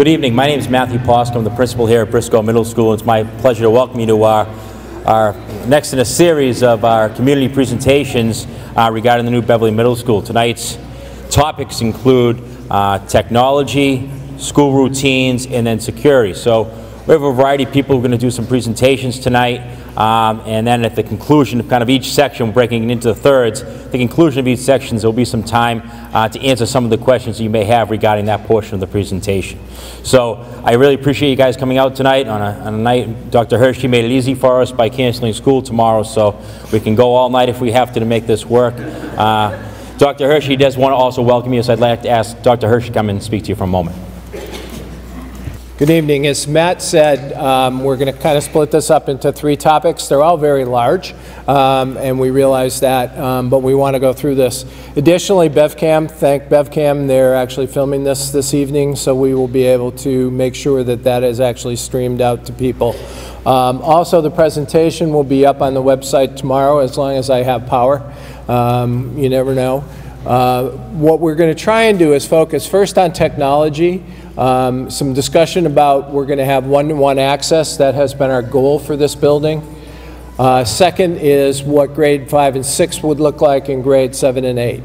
Good evening. My name is Matthew Posk. I'm the principal here at Briscoe Middle School. It's my pleasure to welcome you to our, our next in a series of our community presentations uh, regarding the new Beverly Middle School. Tonight's topics include uh, technology, school routines, and then security. So we have a variety of people who are going to do some presentations tonight. Um, and then at the conclusion of kind of each section, breaking it into the thirds, the conclusion of each section, there will be some time uh, to answer some of the questions you may have regarding that portion of the presentation. So I really appreciate you guys coming out tonight on a, on a night. Dr. Hershey made it easy for us by canceling school tomorrow, so we can go all night if we have to to make this work. Uh, Dr. Hershey does want to also welcome you, so I'd like to ask Dr. Hershey to come and speak to you for a moment. Good evening. As Matt said, um, we're going to kind of split this up into three topics. They're all very large, um, and we realize that, um, but we want to go through this. Additionally, BevCam, thank BevCam, they're actually filming this this evening, so we will be able to make sure that that is actually streamed out to people. Um, also, the presentation will be up on the website tomorrow as long as I have power. Um, you never know. Uh, what we're going to try and do is focus first on technology. Um, some discussion about we're going to have one-to-one access. That has been our goal for this building. Uh, second is what grade 5 and 6 would look like in grade 7 and 8.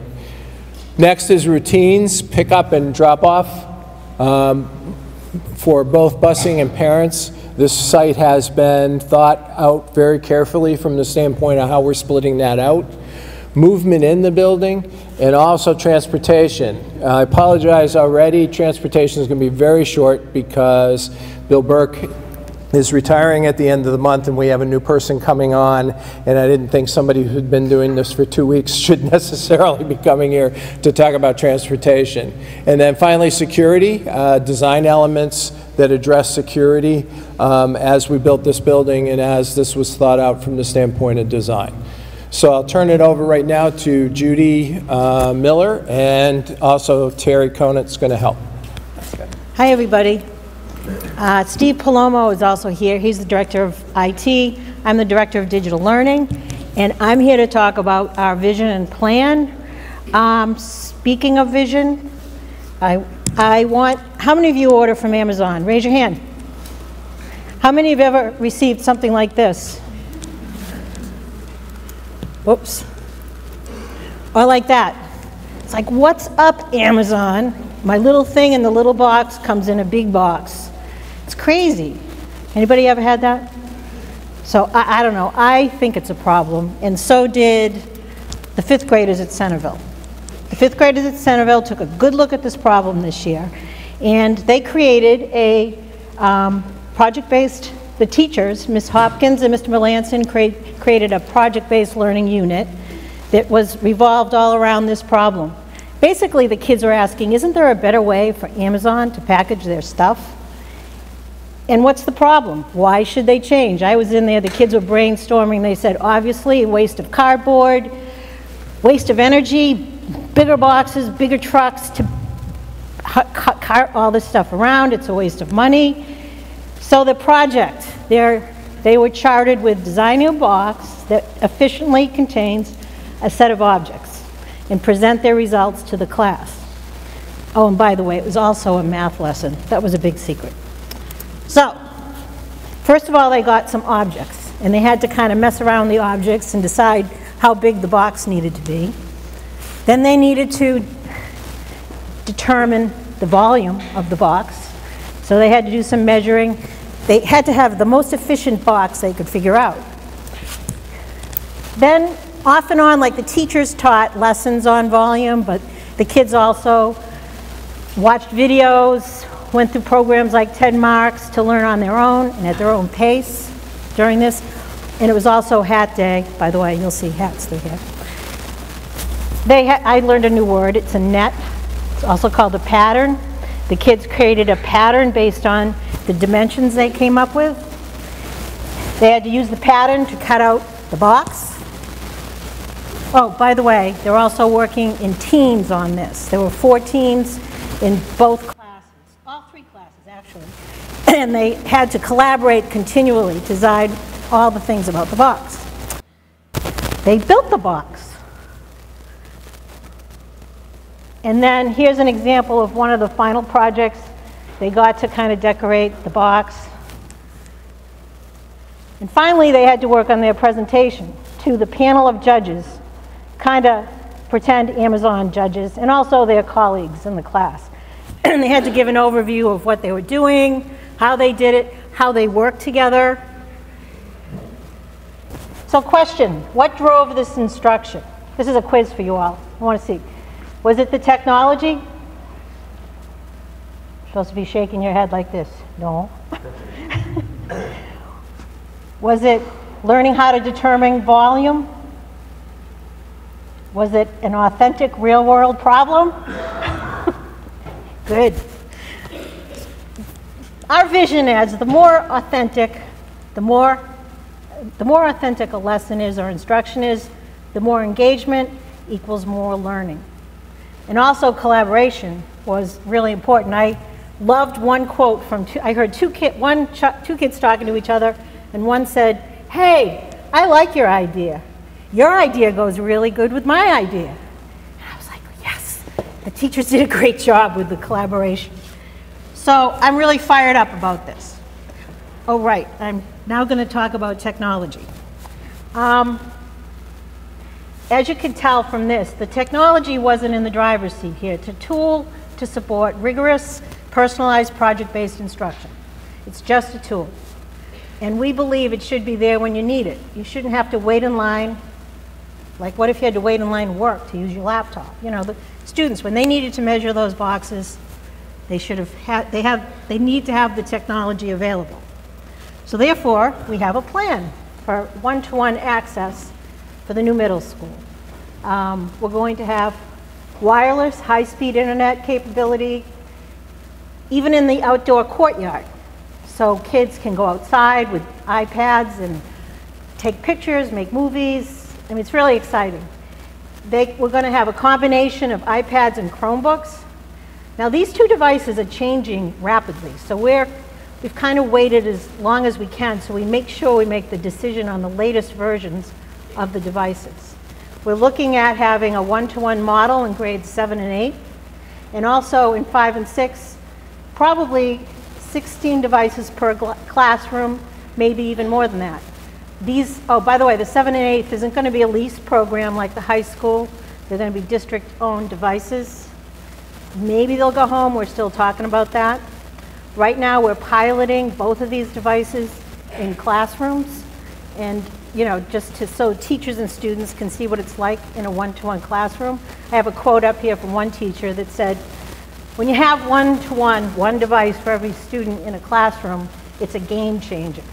Next is routines, pick up and drop off um, for both busing and parents. This site has been thought out very carefully from the standpoint of how we're splitting that out movement in the building, and also transportation. I apologize already, transportation is going to be very short because Bill Burke is retiring at the end of the month and we have a new person coming on and I didn't think somebody who'd been doing this for two weeks should necessarily be coming here to talk about transportation. And then finally security, uh, design elements that address security um, as we built this building and as this was thought out from the standpoint of design. So I'll turn it over right now to Judy uh, Miller and also Terry Conant's going to help. Hi, everybody. Uh, Steve Palomo is also here. He's the director of IT. I'm the director of digital learning, and I'm here to talk about our vision and plan. Um, speaking of vision, I, I want, how many of you order from Amazon? Raise your hand. How many have ever received something like this? Whoops. Or like that. It's like, what's up, Amazon? My little thing in the little box comes in a big box. It's crazy. Anybody ever had that? So I, I don't know. I think it's a problem, and so did the fifth graders at Centerville. The fifth graders at Centerville took a good look at this problem this year, and they created a um, project-based the teachers, Ms. Hopkins and Mr. Melanson, create, created a project-based learning unit that was revolved all around this problem. Basically, the kids are asking, isn't there a better way for Amazon to package their stuff? And what's the problem? Why should they change? I was in there, the kids were brainstorming. They said, obviously, waste of cardboard, waste of energy, bigger boxes, bigger trucks to cart all this stuff around. It's a waste of money. So the project, they were charted with designing a box that efficiently contains a set of objects and present their results to the class. Oh, and by the way, it was also a math lesson. That was a big secret. So, first of all, they got some objects, and they had to kind of mess around the objects and decide how big the box needed to be. Then they needed to determine the volume of the box. So they had to do some measuring they had to have the most efficient box they could figure out. Then, off and on, like the teachers taught lessons on volume, but the kids also watched videos, went through programs like TenMarks to learn on their own and at their own pace during this. And it was also Hat Day. By the way, you'll see hats through here. They I learned a new word. It's a net. It's also called a pattern. The kids created a pattern based on the dimensions they came up with. They had to use the pattern to cut out the box. Oh, by the way, they're also working in teams on this. There were four teams in both classes, all three classes actually. And they had to collaborate continually to decide all the things about the box. They built the box. And then here's an example of one of the final projects They got to kind of decorate the box. And finally, they had to work on their presentation to the panel of judges, kind of pretend Amazon judges, and also their colleagues in the class. and they had to give an overview of what they were doing, how they did it, how they worked together. So question, what drove this instruction? This is a quiz for you all. I want to see. Was it the technology? You're Supposed to be shaking your head like this. No. Was it learning how to determine volume? Was it an authentic real world problem? Good. Our vision is the more authentic, the more, the more authentic a lesson is or instruction is, the more engagement equals more learning. And also collaboration was really important. I loved one quote from two, I heard two, kid, one two kids talking to each other, and one said, Hey, I like your idea. Your idea goes really good with my idea. And I was like, Yes, the teachers did a great job with the collaboration. So I'm really fired up about this. Oh, right, I'm now going to talk about technology. Um, as you can tell from this, the technology wasn't in the driver's seat here. It's a tool to support rigorous, personalized, project-based instruction. It's just a tool. And we believe it should be there when you need it. You shouldn't have to wait in line. Like what if you had to wait in line to work to use your laptop? You know, the students, when they needed to measure those boxes, they should have had, they have, they need to have the technology available. So therefore, we have a plan for one-to-one -one access for the new middle school. Um, we're going to have wireless, high-speed internet capability, even in the outdoor courtyard. So kids can go outside with iPads and take pictures, make movies. I mean, it's really exciting. They, we're going to have a combination of iPads and Chromebooks. Now, these two devices are changing rapidly, so we're, we've kind of waited as long as we can so we make sure we make the decision on the latest versions of the devices. We're looking at having a one-to-one -one model in grades 7 and 8, and also in 5 and 6, probably 16 devices per classroom, maybe even more than that. These, oh, by the way, the 7 and 8 isn't going to be a lease program like the high school. They're going to be district-owned devices. Maybe they'll go home. We're still talking about that. Right now, we're piloting both of these devices in classrooms. And you know, just to, so teachers and students can see what it's like in a one-to-one classroom. I have a quote up here from one teacher that said, when you have one-to-one, -one, device for every student in a classroom, it's a game changer.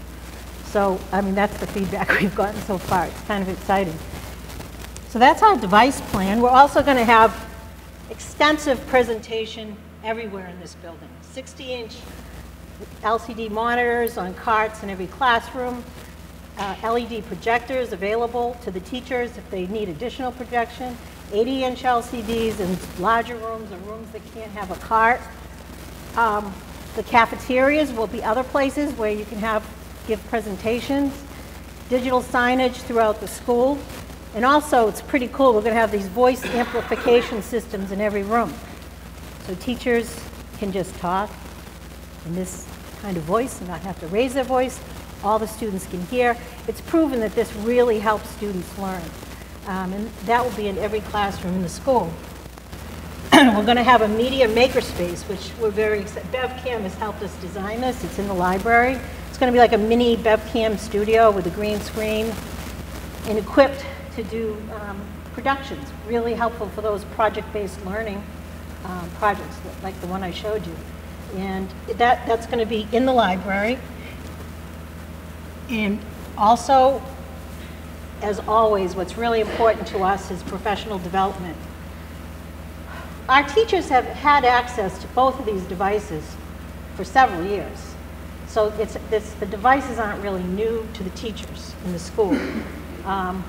So, I mean, that's the feedback we've gotten so far. It's kind of exciting. So that's our device plan. We're also going to have extensive presentation everywhere in this building. 60-inch LCD monitors on carts in every classroom, uh, LED projectors available to the teachers if they need additional projection, 80-inch LCDs in larger rooms or rooms that can't have a cart. Um, the cafeterias will be other places where you can have give presentations, digital signage throughout the school, and also it's pretty cool, we're going to have these voice amplification systems in every room. So teachers can just talk in this kind of voice and not have to raise their voice all the students can hear. It's proven that this really helps students learn. Um, and that will be in every classroom in the school. we're going to have a media makerspace, which we're very excited. BevCam has helped us design this. It's in the library. It's going to be like a mini BevCam studio with a green screen and equipped to do um, productions. Really helpful for those project-based learning um, projects like the one I showed you. And that, that's going to be in the library. And also, as always, what's really important to us is professional development. Our teachers have had access to both of these devices for several years. So it's, it's, the devices aren't really new to the teachers in the school. Um,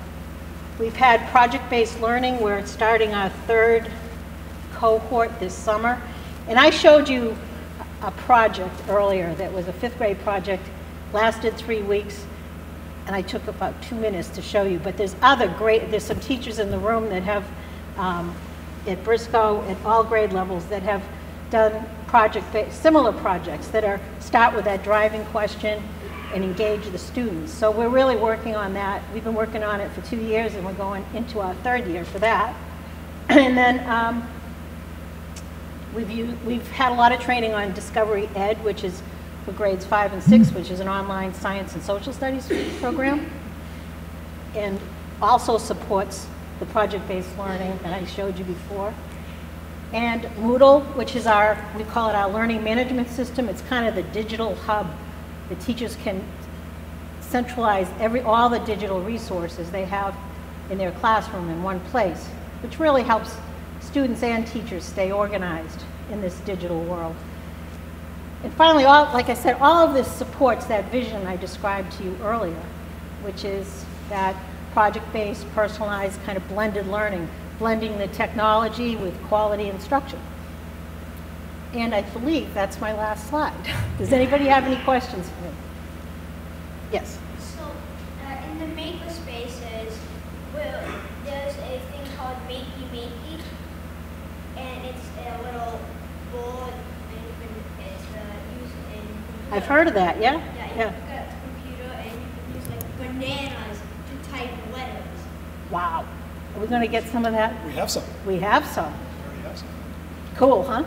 we've had project-based learning We're starting our third cohort this summer. And I showed you a project earlier that was a fifth grade project lasted three weeks, and I took about two minutes to show you. But there's other great, there's some teachers in the room that have, um, at Briscoe, at all grade levels, that have done project, similar projects that are, start with that driving question and engage the students. So we're really working on that. We've been working on it for two years and we're going into our third year for that. and then um, we've, used, we've had a lot of training on Discovery Ed, which is for grades five and six, which is an online science and social studies program. And also supports the project-based learning that I showed you before. And Moodle, which is our, we call it our learning management system. It's kind of the digital hub. The teachers can centralize every, all the digital resources they have in their classroom in one place, which really helps students and teachers stay organized in this digital world. And finally, all, like I said, all of this supports that vision I described to you earlier, which is that project-based, personalized, kind of blended learning, blending the technology with quality instruction. And I believe that's my last slide. Does anybody have any questions for me? Yes? So, uh, in the maker spaces, will, there's a thing called Makey Makey, and it's a little board, and you can, it's uh, used in... I've heard of that, yeah? Yeah, you Yeah. got a computer, and you can use like bananas to type letters. Wow. Are we going to get some of that? We have some. We have some. We already have some. Cool, huh?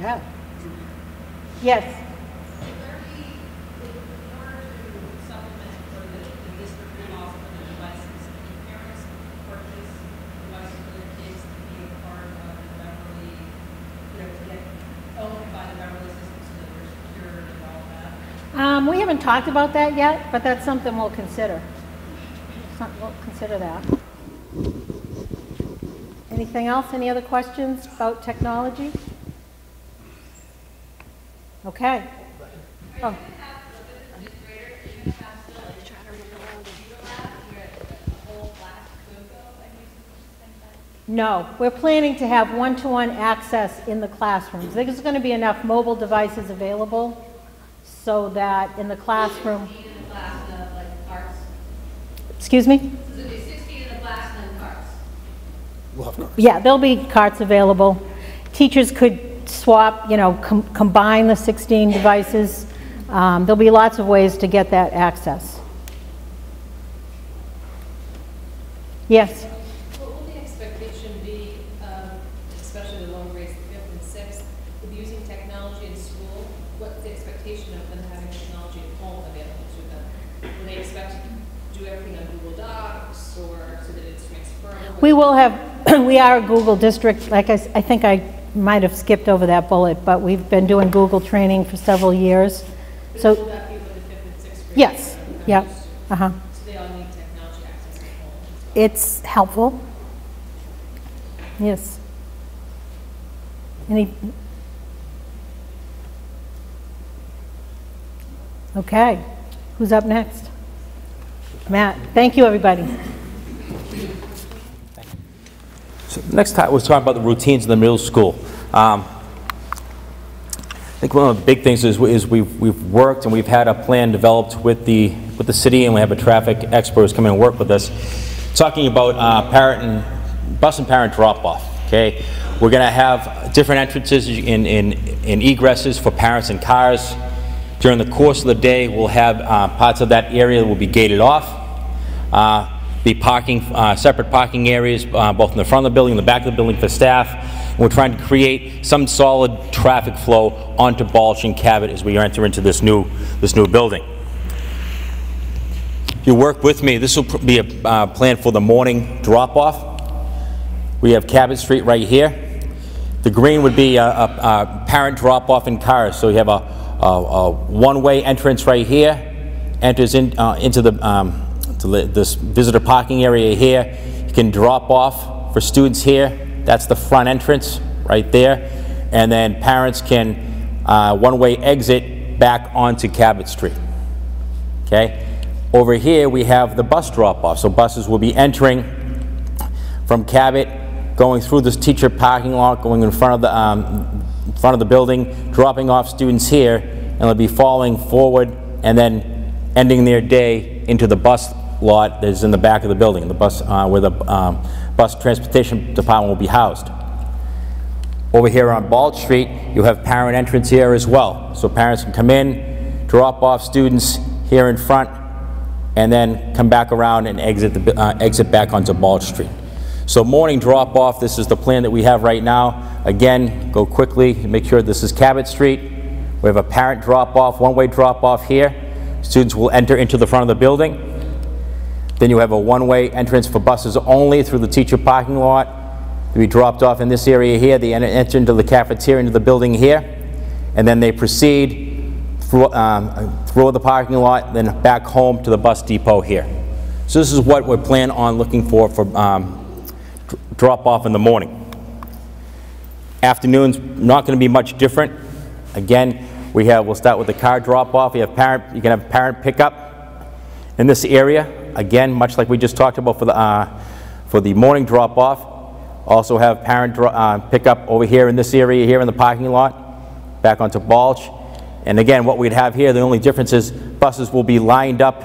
Yeah. Yes. Will there be, in order to supplement or the, the district will also for the devices, can parents purchase devices for their kids to be a part of the Beverly, you know, to get owned by the Beverly system so that they're secure and all that? Um, we haven't talked about that yet, but that's something we'll consider. Some- We'll consider that. Anything else? Any other questions about technology? Okay. Oh. No, we're planning to have one-to-one access in the classrooms. There's going to be enough mobile devices available so that in the classroom, In the class, of like carts, excuse me? so there'll be sixteen in the class and then carts. We'll have cars. Yeah, there'll be carts available. Teachers could swap, you know, com- combine the 16 devices. Um, There'll be lots of ways to get that access. Yes? What will the expectation be, um, especially the lower grades, the fifth and sixth, with using technology in school? What's the expectation of them having technology at home available to them? Will they expect to do everything on Google Docs or so that it's transferable? We will have, we are a Google district, like I, I think I might have skipped over that bullet, but we've been doing Google training for several years. Will So, that be with fifth and sixth yes, yeah. Uh-huh. So they all need technology access at home as well? It's helpful. Yes. Any? Okay, who's up next? Matt, thank you, everybody. Next time, we're talking about the routines in the middle school. Um, I think one of the big things is, is we've, we've worked and we've had a plan developed with the, with the city, and we have a traffic expert who's coming in and work with us, talking about uh, parent and, bus and parent drop-off, okay? We're gonna have different entrances in, in, in egresses for parents and cars. During the course of the day, we'll have uh, parts of that area will be gated off. Uh, Be parking, uh, separate parking areas, uh, both in the front of the building and the back of the building for staff. And We're trying to create some solid traffic flow onto Balch and Cabot as we enter into this new, this new building. If you work with me, this will be a uh, plan for the morning drop-off. We have Cabot Street right here. The green would be a, a, a parent drop-off in cars, so you have a, a, one-way entrance right here, enters in, uh, into the, um, the- this visitor parking area here. You can drop off for students here, that's the front entrance, right there. And then parents can, uh, one-way exit back onto Cabot Street. Okay? Over here, we have the bus drop-off, so buses will be entering from Cabot, going through this teacher parking lot, going in front of the, um, front of the building, dropping off students here, and they'll be falling forward and then ending their day into the bus lot that is in the back of the building, the bus, uh, where the um, bus transportation department will be housed. Over here on Balch Street, you have parent entrance here as well. So parents can come in, drop off students here in front, and then come back around and exit, the, uh, exit back onto Balch Street. So morning drop-off, this is the plan that we have right now. Again, go quickly, make sure this is Cabot Street. We have a parent drop-off, one-way drop-off here. Students will enter into the front of the building. Then you have a one-way entrance for buses only through the teacher parking lot. They'll be dropped off in this area here. They en- enter into the cafeteria, into the building here. And then they proceed through, um, through the parking lot, then back home to the bus depot here. So this is what we're planning on looking for for um, drop-off in the morning. Afternoon's not going to be much different. Again, we have, we'll start with the car drop-off. You have parent, you can have parent pickup in this area. Again, much like we just talked about for the, uh, for the morning drop-off. Also have parent uh, pickup over here in this area here in the parking lot, back onto Balch. And again, what we'd have here, the only difference is buses will be lined up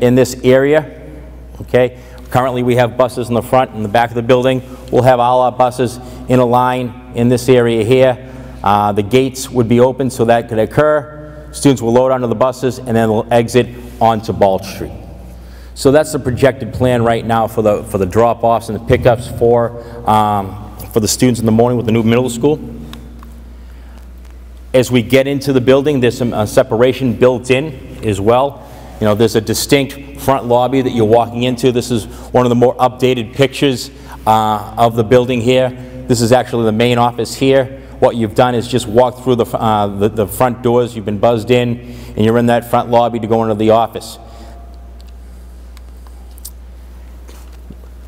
in this area, okay? Currently, we have buses in the front and the back of the building. We'll have all our buses in a line in this area here. Uh, The gates would be open so that could occur. Students will load onto the buses and then will exit onto Balch Street. So that's the projected plan right now for the, for the drop-offs and the pickups for, um, for the students in the morning with the new middle school. As we get into the building, there's some uh, separation built in as well. You know, there's a distinct front lobby that you're walking into. This is one of the more updated pictures uh, of the building here. This is actually the main office here. What you've done is just walk through the, uh, the, the front doors, you've been buzzed in, and you're in that front lobby to go into the office.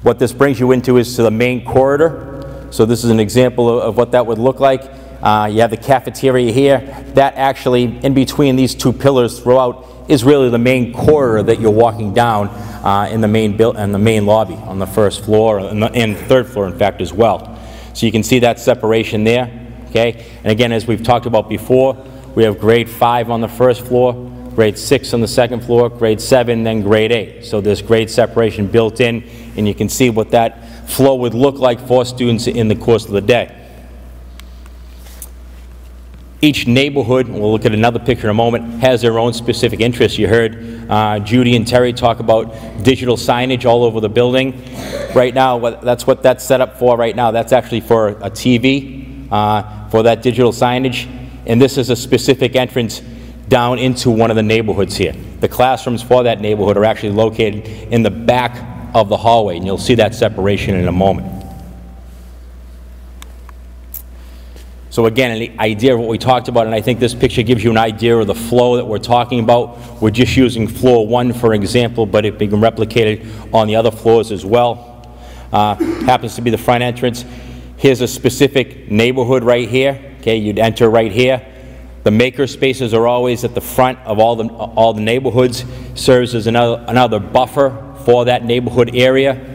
What this brings you into is to the main corridor. So this is an example of, of what that would look like. Uh, you have the cafeteria here. That actually, in between these two pillars throughout, is really the main corridor that you're walking down uh, in the main buil- in the main lobby on the first floor and, the, and third floor, in fact, as well. So you can see that separation there. Okay, and again, as we've talked about before, we have grade five on the first floor, grade six on the second floor, grade seven, then grade eight. So there's grade separation built in, and you can see what that flow would look like for students in the course of the day. Each neighborhood, we'll look at another picture in a moment, has their own specific interests. You heard uh, Judy and Terry talk about digital signage all over the building. Right now, that's what that's set up for right now. That's actually for a TV, uh, for that digital signage. And this is a specific entrance down into one of the neighborhoods here. The classrooms for that neighborhood are actually located in the back of the hallway, and you'll see that separation in a moment. So again, an idea of what we talked about, and I think this picture gives you an idea of the flow that we're talking about. We're just using floor one for example, but it can be replicated on the other floors as well. Uh, Happens to be the front entrance. Here's a specific neighborhood right here, okay? You'd enter right here. The maker spaces are always at the front of all the, all the neighborhoods, serves as another, another buffer for that neighborhood area.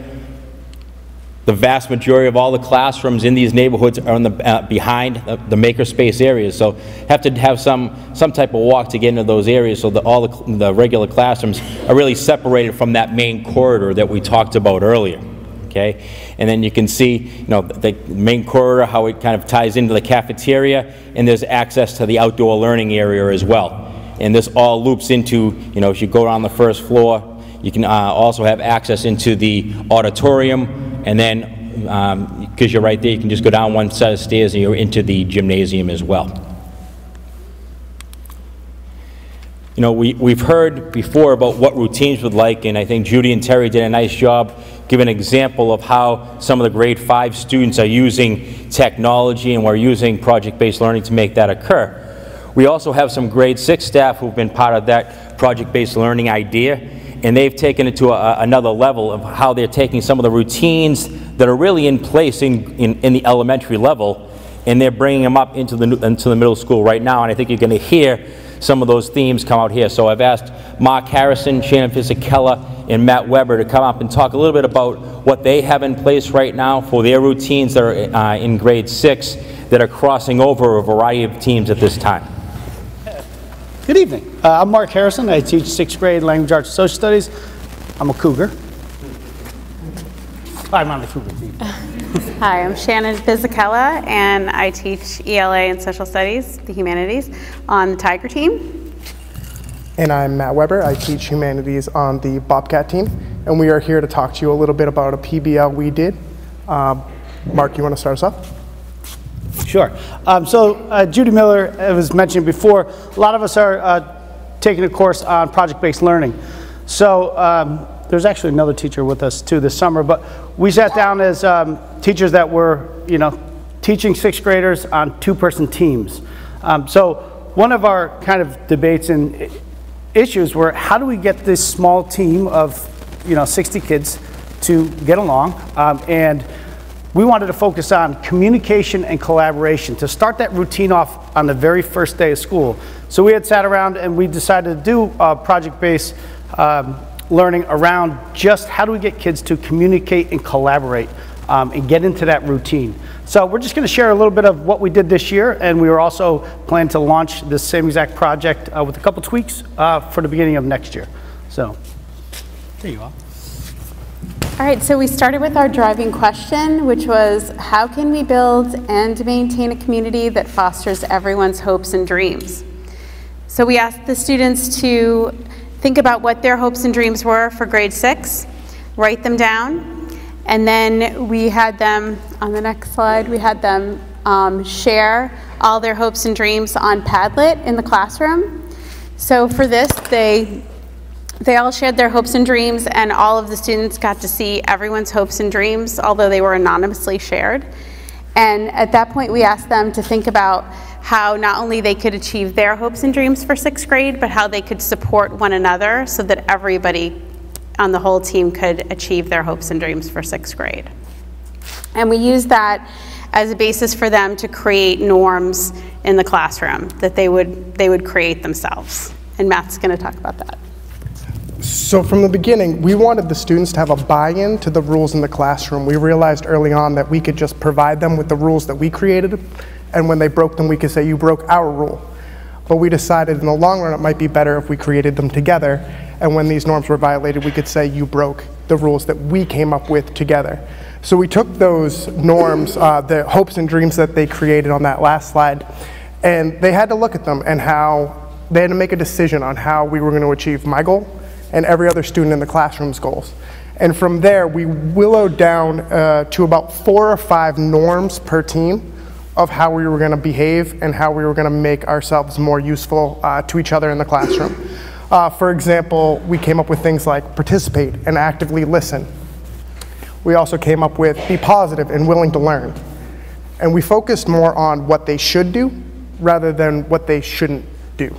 The vast majority of all the classrooms in these neighborhoods are the, uh, behind the, the makerspace areas, so have to have some, some type of walk to get into those areas, so that all the, the regular classrooms are really separated from that main corridor that we talked about earlier, okay? And then you can see, you know, the main corridor, how it kind of ties into the cafeteria, and there's access to the outdoor learning area as well. And this all loops into, you know, as you go around the first floor, you can uh, also have access into the auditorium, and then, because you're right there, you can just go down one set of stairs and you're into the gymnasium as well. You know, we, we've heard before about what routines would like, and I think Judy and Terry did a nice job giving an example of how some of the grade five students are using technology and we're using project-based learning to make that occur. We also have some grade six staff who've been part of that project-based learning idea, and they've taken it to a, another level of how they're taking some of the routines that are really in place in, in, in the elementary level, and they're bringing them up into the, into the middle school right now, and I think you're going to hear some of those themes come out here. So I've asked Mark Harrison, Shannon Fisicella, and Matt Weber to come up and talk a little bit about what they have in place right now for their routines that are uh, in grade six that are crossing over a variety of teams at this time. Good evening. Uh, I'm Mark Harrison. I teach sixth grade language arts and social studies. I'm a cougar. I'm on the Cougar team. Hi, I'm Shannon Fisicella, and I teach ELA and Social Studies, the humanities, on the Tiger team. And I'm Matt Weber. I teach humanities on the Bobcat team, and we are here to talk to you a little bit about a PBL we did. Um, Mark, you want to start us off? Sure. Um, so uh, Judy Miller uh, was mentioned before. A lot of us are uh, taking a course on project-based learning. So um, there's actually another teacher with us too this summer, but we sat down as um, teachers that were, you know, teaching sixth graders on two-person teams. Um, so one of our kind of debates and issues were how do we get this small team of, you know, 60 kids to get along um, and we wanted to focus on communication and collaboration to start that routine off on the very first day of school. So we had sat around and we decided to do uh, project-based um, learning around just how do we get kids to communicate and collaborate um, and get into that routine. So we're just going to share a little bit of what we did this year, and we are also planning to launch this same exact project uh, with a couple tweaks uh, for the beginning of next year. So there you are. All right, so we started with our driving question, which was how can we build and maintain a community that fosters everyone's hopes and dreams? So we asked the students to think about what their hopes and dreams were for grade six, write them down, and then we had them, on the next slide, we had them um, share all their hopes and dreams on Padlet in the classroom. So for this, they they all shared their hopes and dreams, and all of the students got to see everyone's hopes and dreams, although they were anonymously shared. And at that point, we asked them to think about how not only they could achieve their hopes and dreams for sixth grade, but how they could support one another so that everybody on the whole team could achieve their hopes and dreams for sixth grade. And we used that as a basis for them to create norms in the classroom that they would, they would create themselves. And Matt's going to talk about that. So from the beginning, we wanted the students to have a buy-in to the rules in the classroom. We realized early on that we could just provide them with the rules that we created, and when they broke them, we could say, you broke our rule. But we decided in the long run, it might be better if we created them together, and when these norms were violated, we could say, you broke the rules that we came up with together. So we took those norms, uh, the hopes and dreams that they created on that last slide, and they had to look at them and how they had to make a decision on how we were going to achieve my goal and every other student in the classroom's goals. And from there, we willowed down uh, to about four or five norms per team of how we were going to behave and how we were going to make ourselves more useful uh, to each other in the classroom. Uh, for example, we came up with things like participate and actively listen. We also came up with be positive and willing to learn. And we focused more on what they should do rather than what they shouldn't do.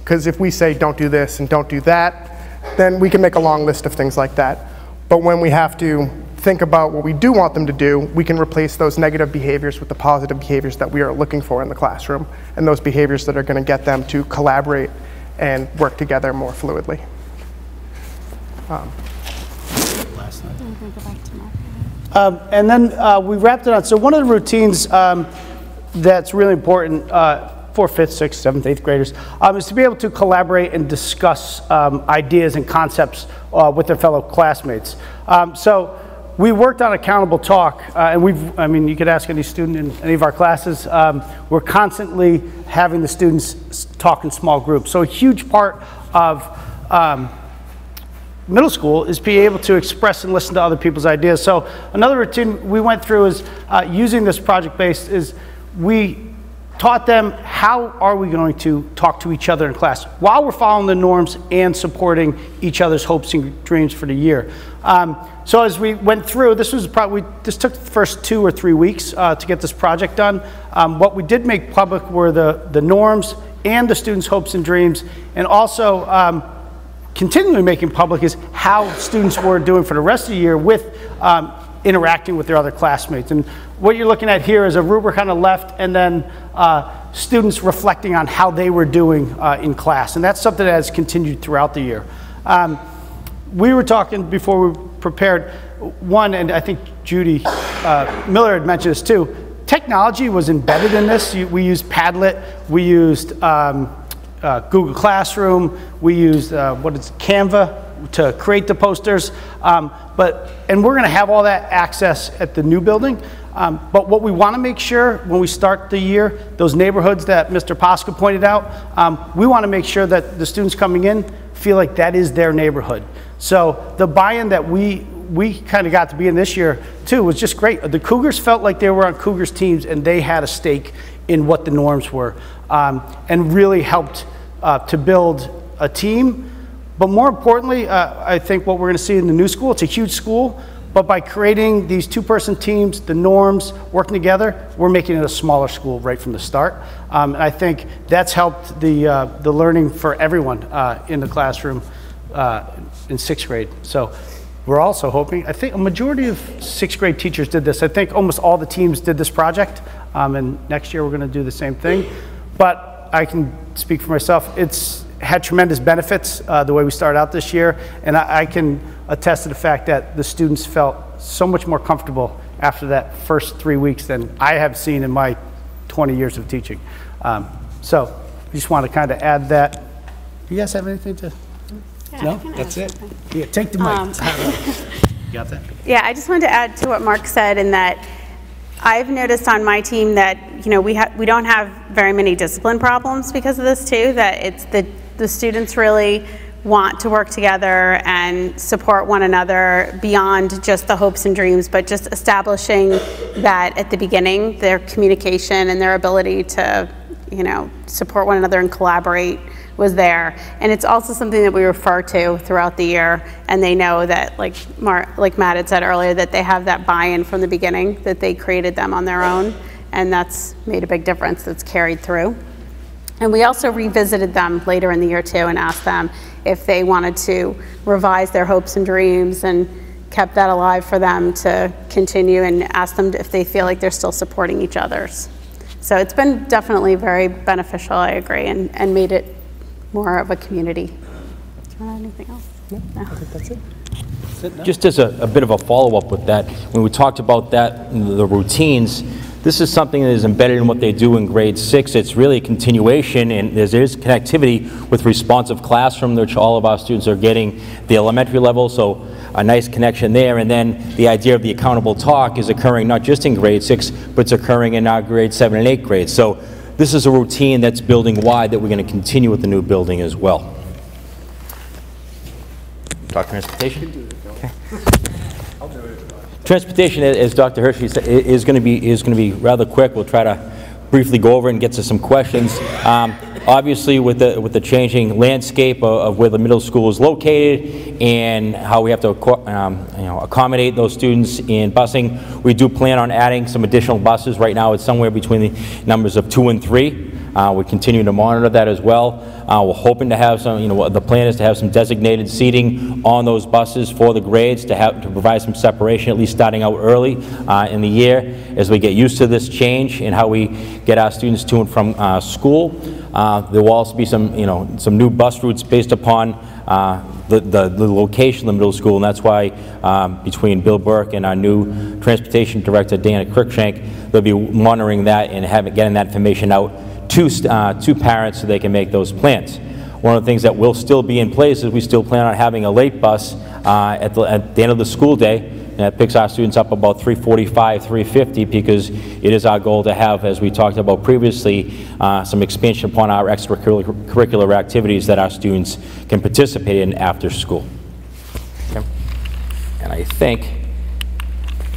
Because if we say don't do this and don't do that, then we can make a long list of things like that. But when we have to think about what we do want them to do, we can replace those negative behaviors with the positive behaviors that we are looking for in the classroom, and those behaviors that are going to get them to collaborate and work together more fluidly. Um, Um, and then uh, we wrapped it up. So one of the routines um, that's really important uh, for fifth, sixth, seventh, eighth graders um, is to be able to collaborate and discuss um, ideas and concepts uh, with their fellow classmates. Um, so we worked on accountable talk, uh, and we've, I mean, you could ask any student in any of our classes. Um, we're constantly having the students talk in small groups. So a huge part of um, middle school is being able to express and listen to other people's ideas. So another routine we went through is uh, using this project based is we taught them how are we going to talk to each other in class while we're following the norms and supporting each other's hopes and dreams for the year. Um, so as we went through, this was probably, this took the first two or three weeks uh, to get this project done. Um, what we did make public were the, the norms and the students' hopes and dreams, and also um, continually making public is how students were doing for the rest of the year with um, interacting with their other classmates. And what you're looking at here is a rubric on the left and then uh, students reflecting on how they were doing uh, in class. And that's something that has continued throughout the year. Um, we were talking before we prepared, one, and I think Judy uh, Miller had mentioned this too, technology was embedded in this. We used Padlet, we used um, uh, Google Classroom, we used, uh, what is Canva, to create the posters. Um, But, and we're going to have all that access at the new building. Um, But what we want to make sure, when we start the year, those neighborhoods that Mr. Poska pointed out, um, we want to make sure that the students coming in feel like that is their neighborhood. So the buy-in that we, we kind of got to be in this year too was just great. The Cougars felt like they were on Cougars teams and they had a stake in what the norms were um, and really helped uh, to build a team. But more importantly, uh, I think what we're going to see in the new school, it's a huge school, but by creating these two-person teams, the norms, working together, we're making it a smaller school right from the start. Um, and I think that's helped the, uh, the learning for everyone uh, in the classroom uh, in sixth grade. So we're also hoping, I think a majority of sixth grade teachers did this. I think almost all the teams did this project. Um, and next year we're going to do the same thing. But I can speak for myself. It's had tremendous benefits uh, the way we started out this year. And I, I can attest to the fact that the students felt so much more comfortable after that first three weeks than I have seen in my 20 years of teaching. Um, so I just want to kind of add that. You guys have anything to? No, that's it. Yeah, take the mic. You Got that? Yeah, I just wanted to add to what Mark said in that I've noticed on my team that, you know, we have, we don't have very many discipline problems because of this too, that it's the, the students really want to work together and support one another beyond just the hopes and dreams, but just establishing that at the beginning, their communication and their ability to, you know, support one another and collaborate was there. And it's also something that we refer to throughout the year, and they know that, like Mar, like Matt had said earlier, that they have that buy-in from the beginning, that they created them on their own, and that's made a big difference that's carried through. And we also revisited them later in the year too and asked them if they wanted to revise their hopes and dreams and kept that alive for them to continue and asked them if they feel like they're still supporting each other's. So it's been definitely very beneficial, I agree, and, and made it more of a community. Do you want anything else? No? Just as a, a bit of a follow-up with that, when we talked about that, the routines, this is something that is embedded in what they do in grade six. It's really a continuation, and there's, there's connectivity with responsive classroom, which all of our students are getting the elementary level, so a nice connection there. And then the idea of the accountable talk is occurring not just in grade six, but it's occurring in our grade seven and eight grades. So this is a routine that's building wide that we're going to continue with the new building as well. Talk transportation? Okay. Transportation, as Dr. Hershey said, is going to be, is going to be rather quick. We'll try to briefly go over and get to some questions. Um, Obviously, with the, with the changing landscape of- of where the middle school is located and how we have to, um, you know, accommodate those students in busing, we do plan on adding some additional buses. Right now, it's somewhere between the numbers of two and three. Uh, We continue to monitor that as well. Uh, We're hoping to have some, you know, the plan is to have some designated seating on those buses for the grades to have, to provide some separation, at least starting out early uh, in the year, as we get used to this change and how we get our students to and from uh, school. Uh, There will also be some, you know, some new bus routes based upon uh, the, the the location of the middle school, and that's why um, between Bill Burke and our new transportation director, Dana Cruikshank, they'll be monitoring that and having, getting that information out st- uh, to parents so they can make those plans. One of the things that will still be in place is we still plan on having a late bus uh, at the, at the end of the school day, and that picks our students up about 3:45, 3:50, because it is our goal to have, as we talked about previously, uh, some expansion upon our extracurricular curricular activities that our students can participate in after school. Okay. And I think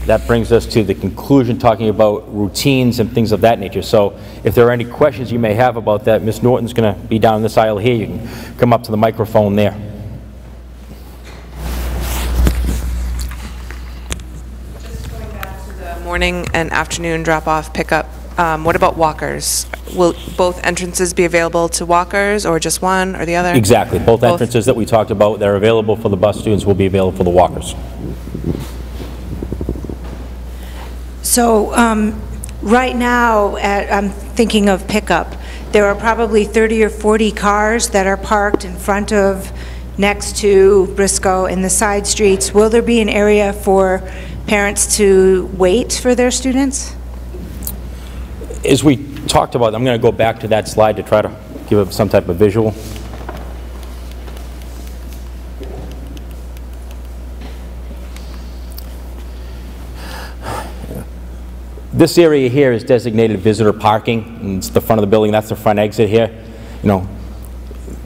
that brings us to the conclusion, talking about routines and things of that nature. So if there are any questions you may have about that, Ms. Norton's going to be down this aisle here. You can come up to the microphone there. Just going back to the morning and afternoon drop-off pickup, um, what about walkers? Will both entrances be available to walkers, or just one or the other? Exactly. Both Both. entrances that we talked about, that are available for the bus students will be available for the walkers. So, um, right now, at- I'm thinking of pickup. There are probably 30 or 40 cars that are parked in front of, next to Briscoe in the side streets. Will there be an area for parents to wait for their students? As we talked about, I'm going to go back to that slide to try to give some type of visual. This area here is designated visitor parking, it's the front of the building, that's the front exit here. You know,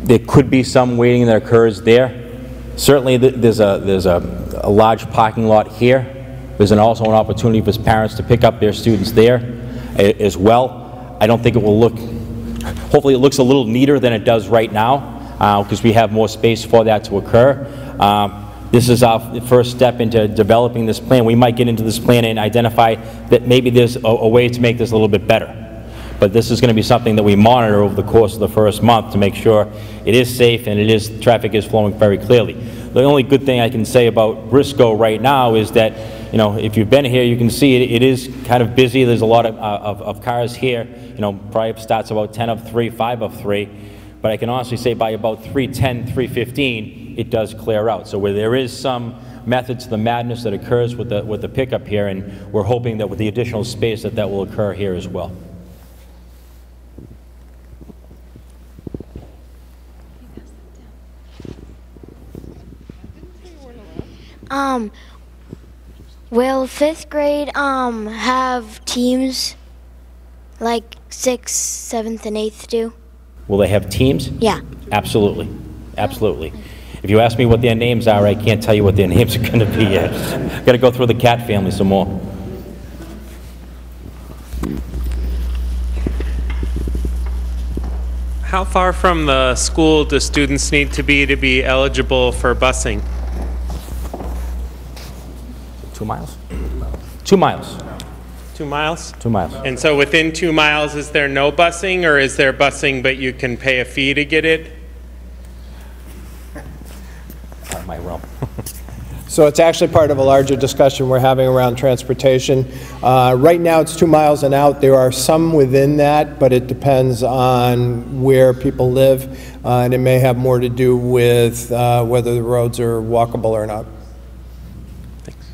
there could be some waiting that occurs there. Certainly, th- there's a, there's a, a large parking lot here. There's an- also an opportunity for parents to pick up their students there a- as well. I don't think it will look, hopefully it looks a little neater than it does right now, because we have more space for that to occur. Um, This is our first step into developing this plan. We might get into this plan and identify that maybe there's a, a way to make this a little bit better. But this is going to be something that we monitor over the course of the first month to make sure it is safe and it is, traffic is flowing very clearly. The only good thing I can say about Briscoe right now is that, you know, if you've been here, you can see it, it is kind of busy. There's a lot of, uh, of, of cars here. You know, probably starts about 10 of 3, 5 of 3. But I can honestly say by about 3:10, 3:15, it does clear out. So where there is some method to the madness that occurs with the, with the pickup here, and we're hoping that with the additional space that that will occur here as well. Um, will fifth grade um have teams like sixth, seventh, and eighth do? Will they have teams? Yeah. Absolutely, absolutely. If you ask me what their names are, I can't tell you what their names are going to be yet. Got to go through the cat family some more. How far from the school do students need to be to be eligible for busing? Two miles? Two miles, Two miles? two miles. And so within two miles, is there no busing, or is there busing but you can pay a fee to get it? Out of my realm. So it's actually part of a larger discussion we're having around transportation. Uh, Right now, it's two miles and out. There are some within that, but it depends on where people live, uh, and it may have more to do with uh, whether the roads are walkable or not. Thanks.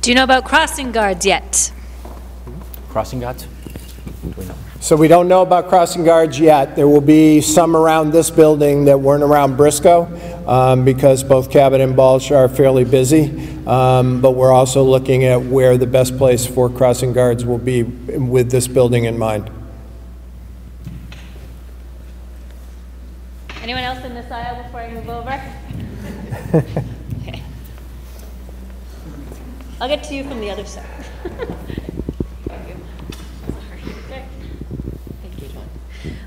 Do you know about crossing guards yet? Crossing guards? Do we know? So we don't know about crossing guards yet. There will be some around this building that weren't around Briscoe, um, because both Cabot and Balch are fairly busy. Um, But we're also looking at where the best place for crossing guards will be with this building in mind. Anyone else in this aisle before I move over? Okay. I'll get to you from the other side. Thank you. Okay. Thank you, John.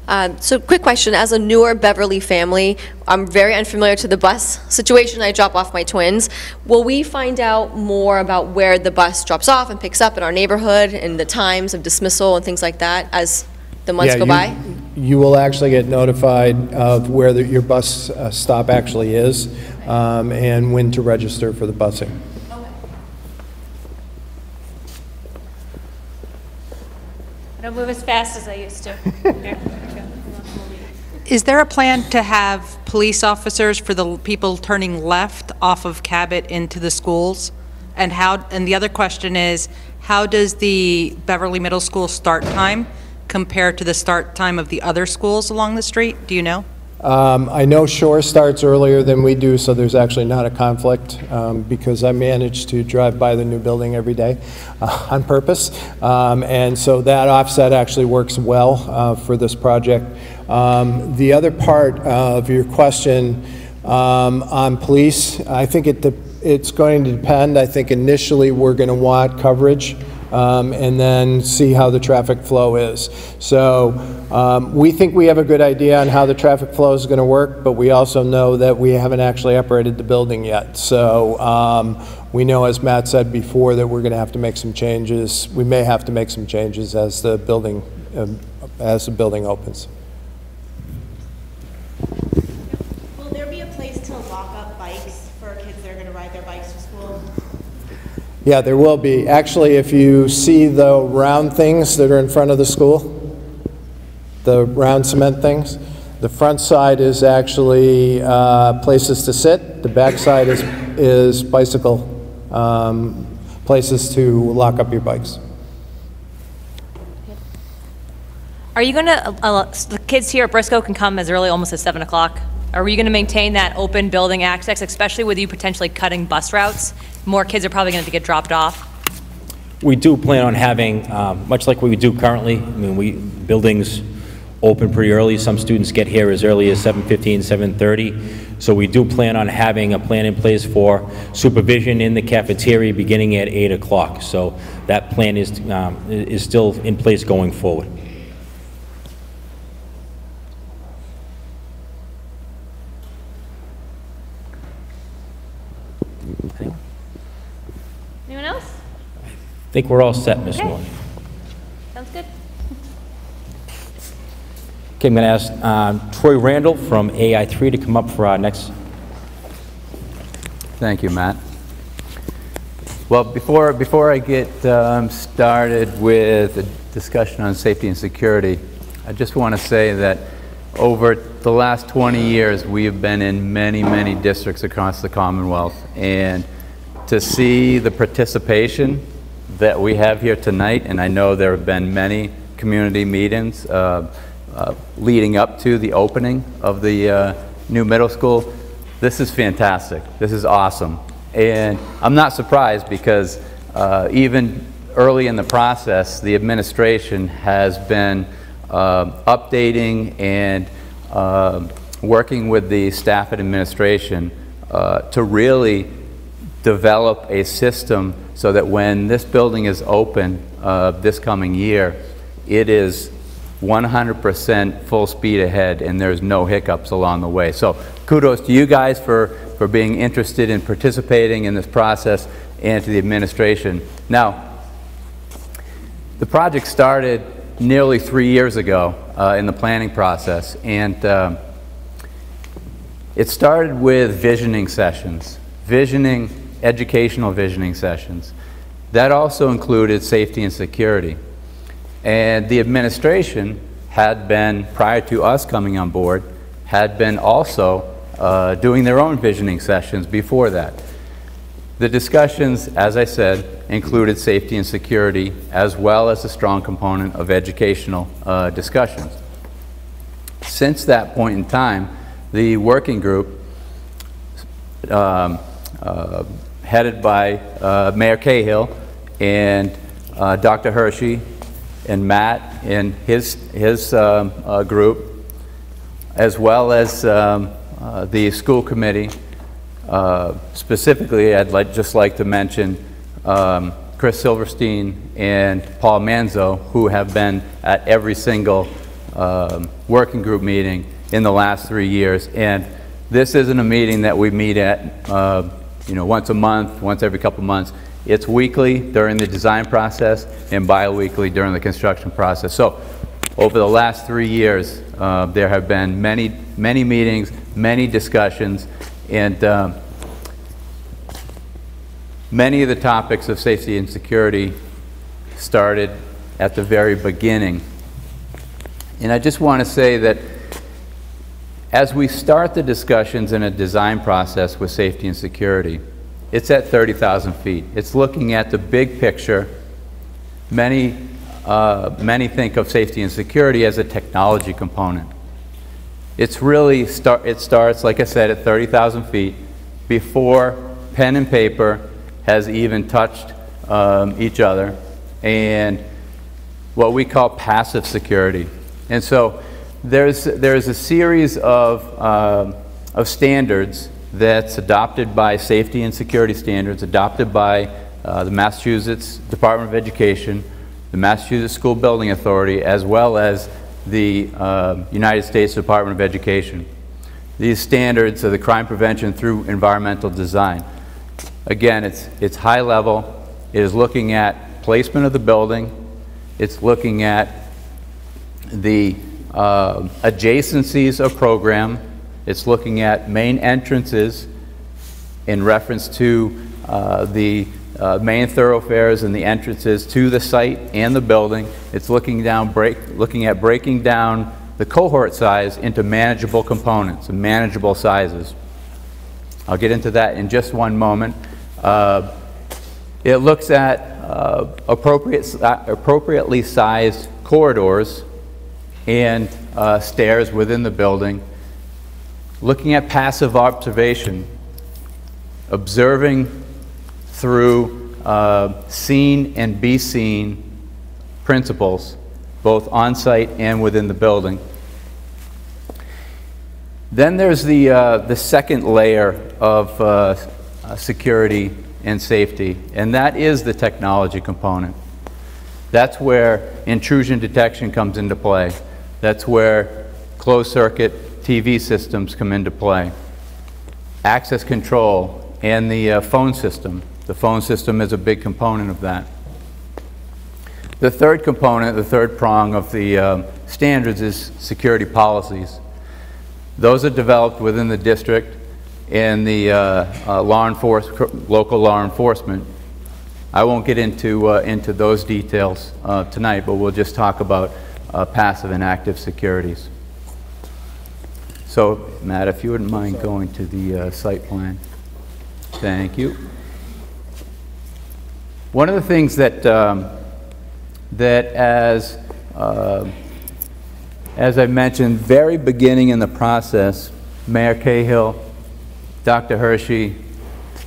Um, So quick question, as a newer Beverly family, I'm very unfamiliar to the bus situation. I drop off my twins. Will we find out more about where the bus drops off and picks up in our neighborhood and the times of dismissal and things like that as the months Yeah, go you- by? You will actually get notified of where the- your bus uh, stop actually is um, and when to register for the busing. I don't move as fast as I used to. Here, here we go. Is there a plan to have police officers for the people turning left off of Cabot into the schools? And how, and the other question is, how does the Beverly Middle School start time compare to the start time of the other schools along the street? Do you know? Um, I know Shore starts earlier than we do, so there's actually not a conflict, um, because I manage to drive by the new building every day uh, on purpose. Um, And so that offset actually works well uh, for this project. Um, The other part of your question um, on police, I think it, it's going to depend. I think initially, we're going to want coverage um, and then see how the traffic flow is. So um, we think we have a good idea on how the traffic flow is going to work, but we also know that we haven't actually operated the building yet. So um, we know, as Matt said before, that we're going to have to make some changes. We may have to make some changes as the building, um, as the building opens. Will there be a place to lock up bikes for kids that are going to ride their bikes to school? Yeah, there will be. Actually, if you see the round things that are in front of the school, the round cement things, the front side is actually uh, places to sit, the back side is, is bicycle um, places to lock up your bikes. Are you going to, the kids here at Briscoe can come as early, almost as 7 o'clock Are you going to maintain that open building access, especially with you potentially cutting bus routes? More kids are probably going to get dropped off. We do plan on having, um, much like we do currently, I mean, we, buildings open pretty early. Some students get here as early as 7:15, 7:30. So we do plan on having a plan in place for supervision in the cafeteria beginning at 8 o'clock. So that plan is, um, is still in place going forward. Anyone else? I think we're all set, Ms. Okay. Moore. Sounds good. Okay, I'm going to ask um, Troy Randall from AI3 to come up for our next Thank you, Matt. Well, before, before I get um, started with a discussion on safety and security, I just want to say that over the last 20 years, we have been in many, many districts across the Commonwealth. And to see the participation that we have here tonight, and I know there have been many community meetings uh, uh, leading up to the opening of the uh, new middle school, this is fantastic. This is awesome. And I'm not surprised because uh, even early in the process, the administration has been uh, updating and uh, working with the staff and administration to really develop a system so that when this building is open uh, this coming year, it is 100% full speed ahead and there's no hiccups along the way. So kudos to you guys for, for being interested in participating in this process and to the administration. Now, the project started nearly three years ago uh, in the planning process and um, it started with visioning sessions, visioning, educational visioning sessions. That also included safety and security. And the administration had been, prior to us coming on board, had been also uh, doing their own visioning sessions before that. The discussions, as I said, included safety and security, as well as a strong component of educational uh, discussions. Since that point in time, the working group, um, uh, headed by uh, Mayor Cahill and uh, Dr. Hiersche and Matt and his, his um, uh, group, as well as um, uh, the school committee. Uh, specifically, I'd like, just like to mention um, Chris Silverstein and Paul Manzo, who have been at every single um, working group meeting in the last three years. And this isn't a meeting that we meet at, uh, you know, once a month, once every couple months. It's weekly during the design process and bi-weekly during the construction process. So over the last three years, uh, there have been many, many meetings, many discussions, and um, many of the topics of safety and security started at the very beginning. And I just want to say that as we start the discussions in a design process with safety and security, it's at 30,000 feet. It's looking at the big picture. Many, uh, many think of safety and security as a technology component. It's really, start, it starts, like I said, at 30,000 feet before pen and paper has even touched um, each other, and what we call passive security. And so there's, there's a series of, uh, of standards that's adopted by safety and security standards, adopted by uh, the Massachusetts Department of Education, the Massachusetts School Building Authority, as well as the uh, United States Department of Education. These standards are the crime prevention through environmental design. Again, it's, it's high level. It is looking at placement of the building. It's looking at the uh, adjacencies of program. It's looking at main entrances in reference to uh, the uh, main thoroughfares and the entrances to the site and the building. It's looking down, break, looking at breaking down the cohort size into manageable components and manageable sizes. I'll get into that in just one moment. Uh, it looks at uh, appropriate, appropriately sized corridors and uh, stairs within the building. looking at passive observation, observing through uh, seen and be seen principles, both on-site and within the building. Then there's the, uh, the second layer of uh, security and safety, and that is the technology component. That's where intrusion detection comes into play. That's where closed-circuit TV systems come into play. Access control and the uh, phone system. The phone system is a big component of that. The third component, the third prong of the uh, standards is security policies. Those are developed within the district and the uh, uh, law enforcement, local law enforcement. I won't get into, uh, into those details uh, tonight, but we'll just talk about uh, passive and active securities. So, Matt, if you wouldn't mind going to the uh, site plan. Thank you. One of the things that, um, that as, uh, as I mentioned, very beginning in the process, Mayor Cahill, Dr. Hiersche,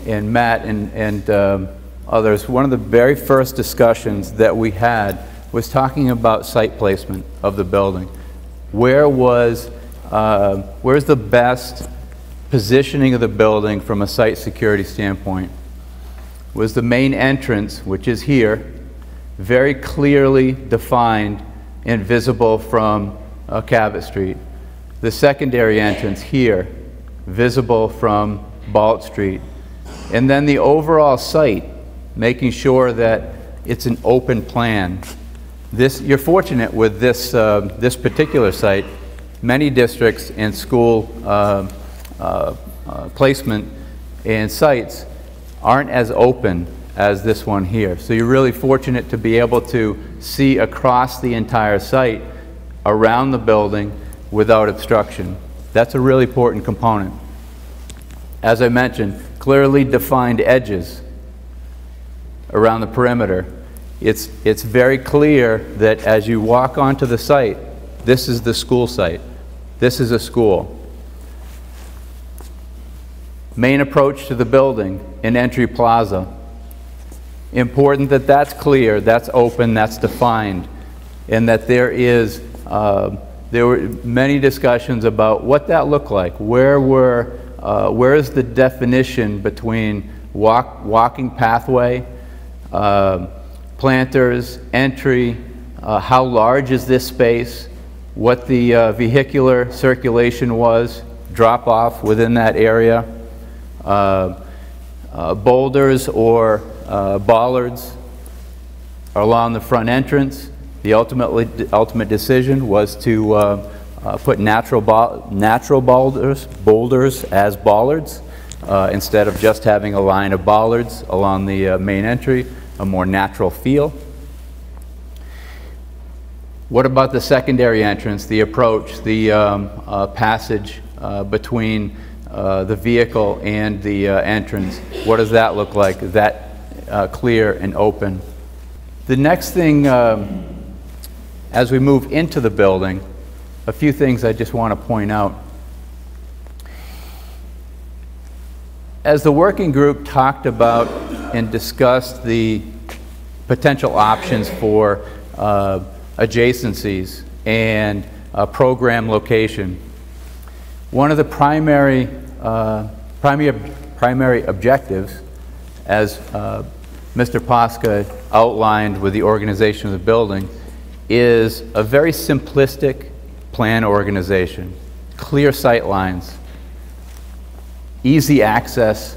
and Matt and, and um, others, one of the very first discussions that we had was talking about site placement of the building. Where was, uh, where's the best positioning of the building from a site security standpoint? Was the main entrance, which is here, very clearly defined and visible from uh, Cabot Street. The secondary entrance here, visible from Balch Street. And then the overall site, making sure that it's an open plan. This, you're fortunate with this, uh, this particular site. Many districts and school uh, uh, uh, placement and sites aren't as open as this one here. So you're really fortunate to be able to see across the entire site around the building without obstruction. That's a really important component. As I mentioned, clearly defined edges around the perimeter. It's, it's very clear that as you walk onto the site, this is the school site. This is a school. Main approach to the building in entry plaza. Important that that's clear, that's open, that's defined, and that there is, uh, there were many discussions about what that looked like. Where were, uh, where is the definition between walk, walking pathway, uh, planters, entry, uh, how large is this space, what the uh, vehicular circulation was, drop off within that area, uh, uh, boulders or uh, bollards along the front entrance. The ultimately, ultimate decision was to uh, put natural, natural boulders, boulders as bollards instead of just having a line of bollards along the main entry, a more natural feel. What about the secondary entrance, the approach, the um, passage between uh, the vehicle and the uh, entrance. What does that look like? That uh, clear and open? The next thing, um, as we move into the building, a few things I just want to point out. As the working group talked about and discussed the potential options for uh, adjacencies and program location, one of the primary, uh, primary, primary objectives, as uh, Mr. Poska outlined with the organization of the building, is a very simplistic plan organization, clear sight lines, easy access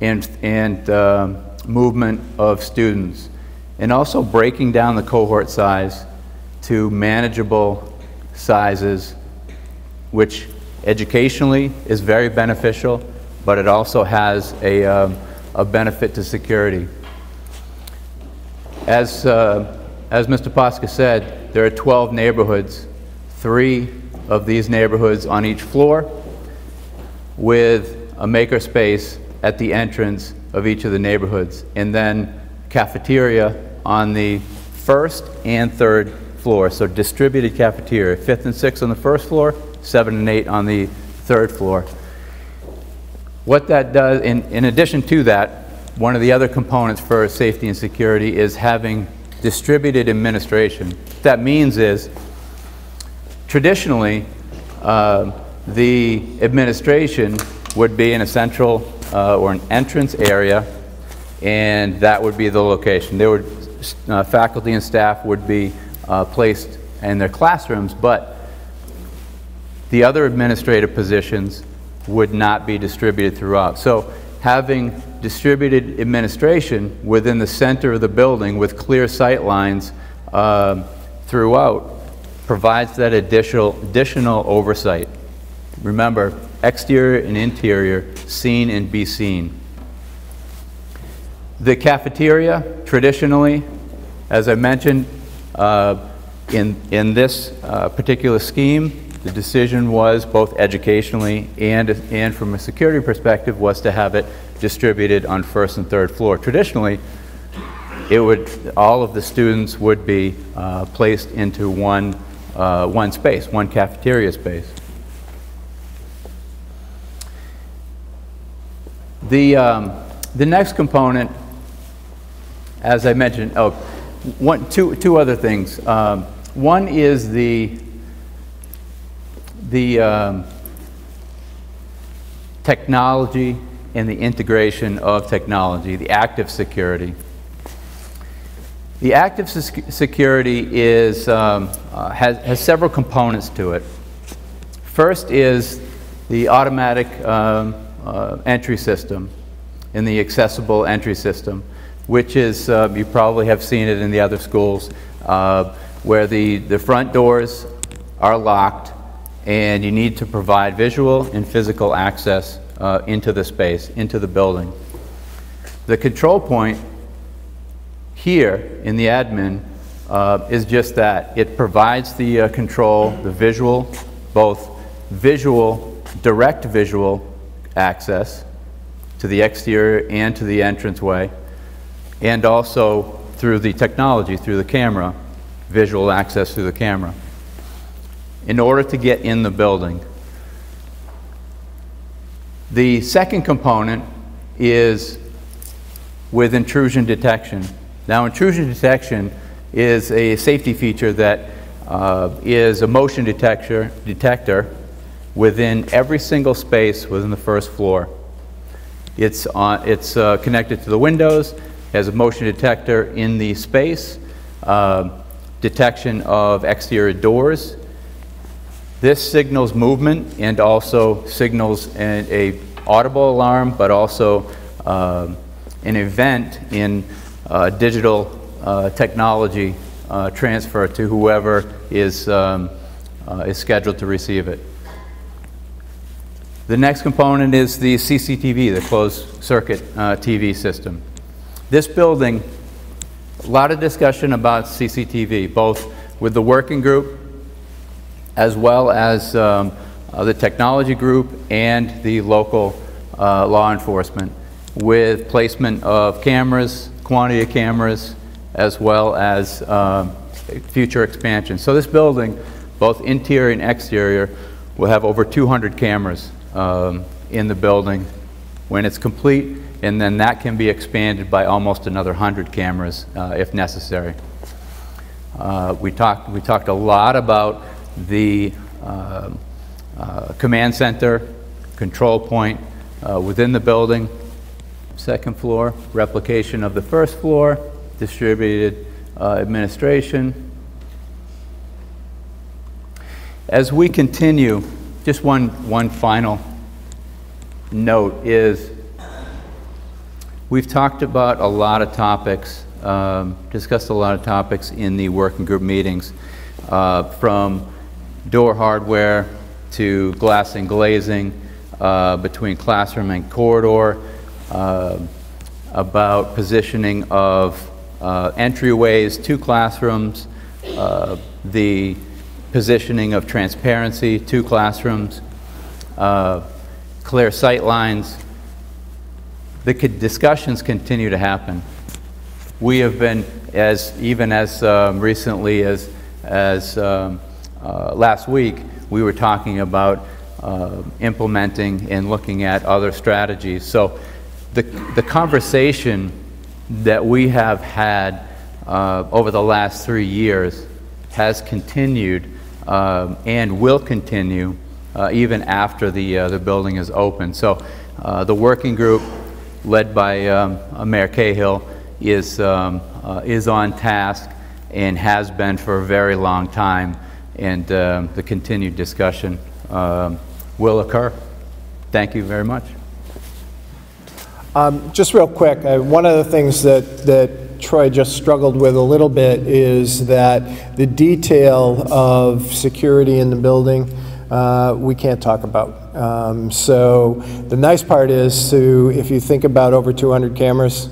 and, and uh, movement of students, and also breaking down the cohort size to manageable sizes, which educationally is very beneficial, but it also has a, um, a benefit to security. As, uh, as Mr. Poska said, there are 12 neighborhoods, three of these neighborhoods on each floor, with a makerspace at the entrance of each of the neighborhoods, and then cafeteria on the first and third floor. So distributed cafeteria, fifth and sixth on the first floor, seven and eight on the third floor. What that does, in, in addition to that, one of the other components for safety and security is having distributed administration. What that means is, traditionally, uh, the administration would be in a central uh, or an entrance area, and that would be the location. There would, uh, faculty and staff would be uh, placed in their classrooms, but the other administrative positions would not be distributed throughout. So having distributed administration within the center of the building with clear sight lines uh, throughout provides that additional, additional oversight. Remember, exterior and interior, seen and be seen. The cafeteria, traditionally, as I mentioned, uh, in, in this uh, particular scheme, the decision was both educationally and, and from a security perspective was to have it distributed on first and third floor. Traditionally, it would, all of the students would be uh, placed into one, uh, one space, one cafeteria space. The, um, the next component, as I mentioned, oh, one, two, two other things. Um, one is the, the um, technology and the integration of technology, the active security. The active security is, um, uh, has, has several components to it. First is the automatic um, uh, entry system in the accessible entry system, which is, uh, you probably have seen it in the other schools, uh, where the, the front doors are locked and you need to provide visual and physical access uh, into the space, into the building. The control point here in the admin uh, is just that. It provides the uh, control, the visual, both visual, direct visual access to the exterior and to the entranceway, and also through the technology, through the camera, visual access through the camera. In order to get in the building, the second component is with intrusion detection. Now, intrusion detection is a safety feature that uh, is a motion detector, detector within every single space within the first floor. It's, on, it's uh, connected to the windows, has a motion detector in the space, uh, detection of exterior doors. This signals movement and also signals an a audible alarm, but also uh, an event in uh, digital uh, technology uh, transfer to whoever is, um, is scheduled to receive it. The next component is the CCTV, the closed circuit uh, TV system. This building, a lot of discussion about CCTV, both with the working group as well as um, uh, the technology group and the local uh, law enforcement with placement of cameras, quantity of cameras, as well as um, future expansion. So this building, both interior and exterior, will have over 200 cameras um, in the building when it's complete, and then that can be expanded by almost another 100 cameras uh, if necessary. Uh, we, talked, we talked a lot about the uh, uh command center, control point uh, within the building, second floor, replication of the first floor, distributed uh, administration. As we continue just one, one final note is we've talked about a lot of topics, um, discussed a lot of topics in the working group meetings, uh, from door hardware to glass and glazing uh, between classroom and corridor, uh, about positioning of uh, entryways to classrooms, uh, the positioning of transparency to classrooms, uh, clear sight lines. The discussions continue to happen. We have been, as even as um, recently as, as um, uh, last week, we were talking about uh, implementing and looking at other strategies. So the, the conversation that we have had uh, over the last three years has continued um, and will continue uh, even after the, uh, the building is open. So uh, the working group led by um, uh, Mayor Cahill is, um, uh, is on task and has been for a very long time, and um, the continued discussion um, will occur. Thank you very much. Um, Just real quick, uh, one of the things that, that Troy just struggled with a little bit is that the detail of security in the building, uh, we can't talk about. Um, So the nice part is to, if you think about over 200 cameras,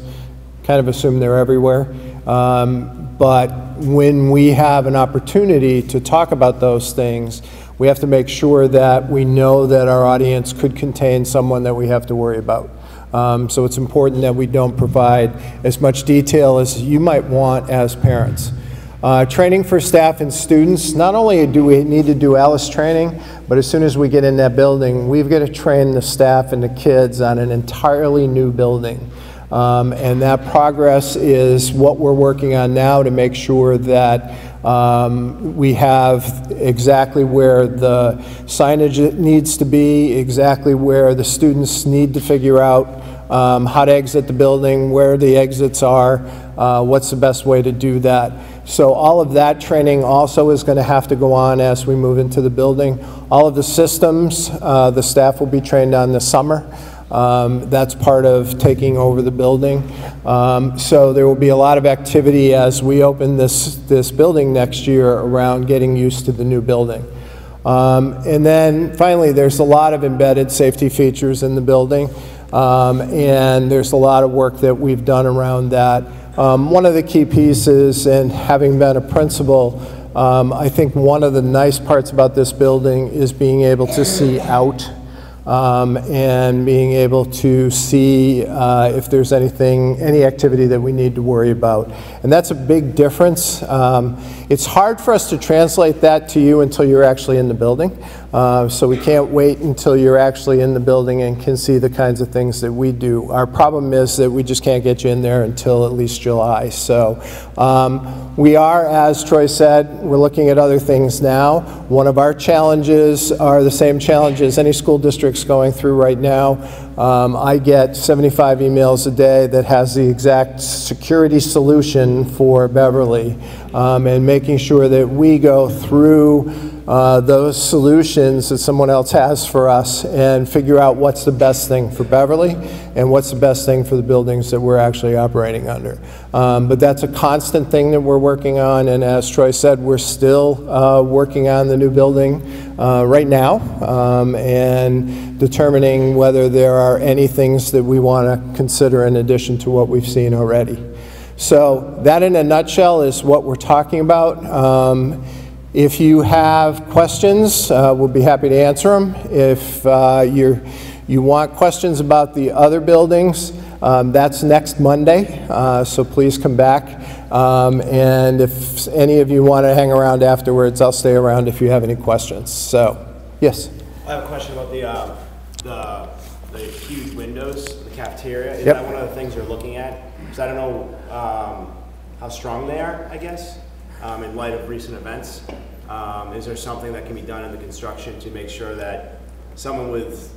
kind of assume they're everywhere. Um, But when we have an opportunity to talk about those things, we have to make sure that we know that our audience could contain someone that we have to worry about. Um, So it's important that we don't provide as much detail as you might want as parents. Uh, Training for staff and students, not only do we need to do ALICE training, but as soon as we get in that building, we've got to train the staff and the kids on an entirely new building. Um, And that progress is what we're working on now to make sure that um, we have exactly where the signage needs to be, exactly where the students need to figure out um, how to exit the building, where the exits are, uh, what's the best way to do that. So all of that training also is going to have to go on as we move into the building. All of the systems, uh, the staff will be trained on this summer. Um, That's part of taking over the building. Um, So there will be a lot of activity as we open this, this building next year around getting used to the new building. Um, And then finally, there's a lot of embedded safety features in the building, um, and there's a lot of work that we've done around that. Um, One of the key pieces, and having been a principal, um, I think one of the nice parts about this building is being able to see out um, and being able to see uh, if there's anything, any activity that we need to worry about. And that's a big difference. Um, It's hard for us to translate that to you until you're actually in the building. Uh, So we can't wait until you're actually in the building and can see the kinds of things that we do. Our problem is that we just can't get you in there until at least July. So um, we are, as Troy said, we're looking at other things now. One of our challenges are the same challenges any school district's going through right now. Um, I get 75 emails a day that has the exact security solution for Beverly, um, and making sure that we go through uh, those solutions that someone else has for us and figure out what's the best thing for Beverly and what's the best thing for the buildings that we're actually operating under. Um, But that's a constant thing that we're working on, and as Troy said, we're still uh, working on the new building uh, right now um, and determining whether there are any things that we want to consider in addition to what we've seen already. So that in a nutshell is what we're talking about. Um, If you have questions, uh, we'll be happy to answer them. If uh, you're, you want questions about the other buildings, um, that's next Monday, uh, so please come back. Um, And if any of you want to hang around afterwards, I'll stay around if you have any questions. So, yes? I have a question about the, uh, the, the huge windows, the cafeteria. Is Yep. that one of the things you're looking at? Because I don't know, um, how strong they are, I guess, um, in light of recent events. Um, is there something that can be done in the construction to make sure that someone with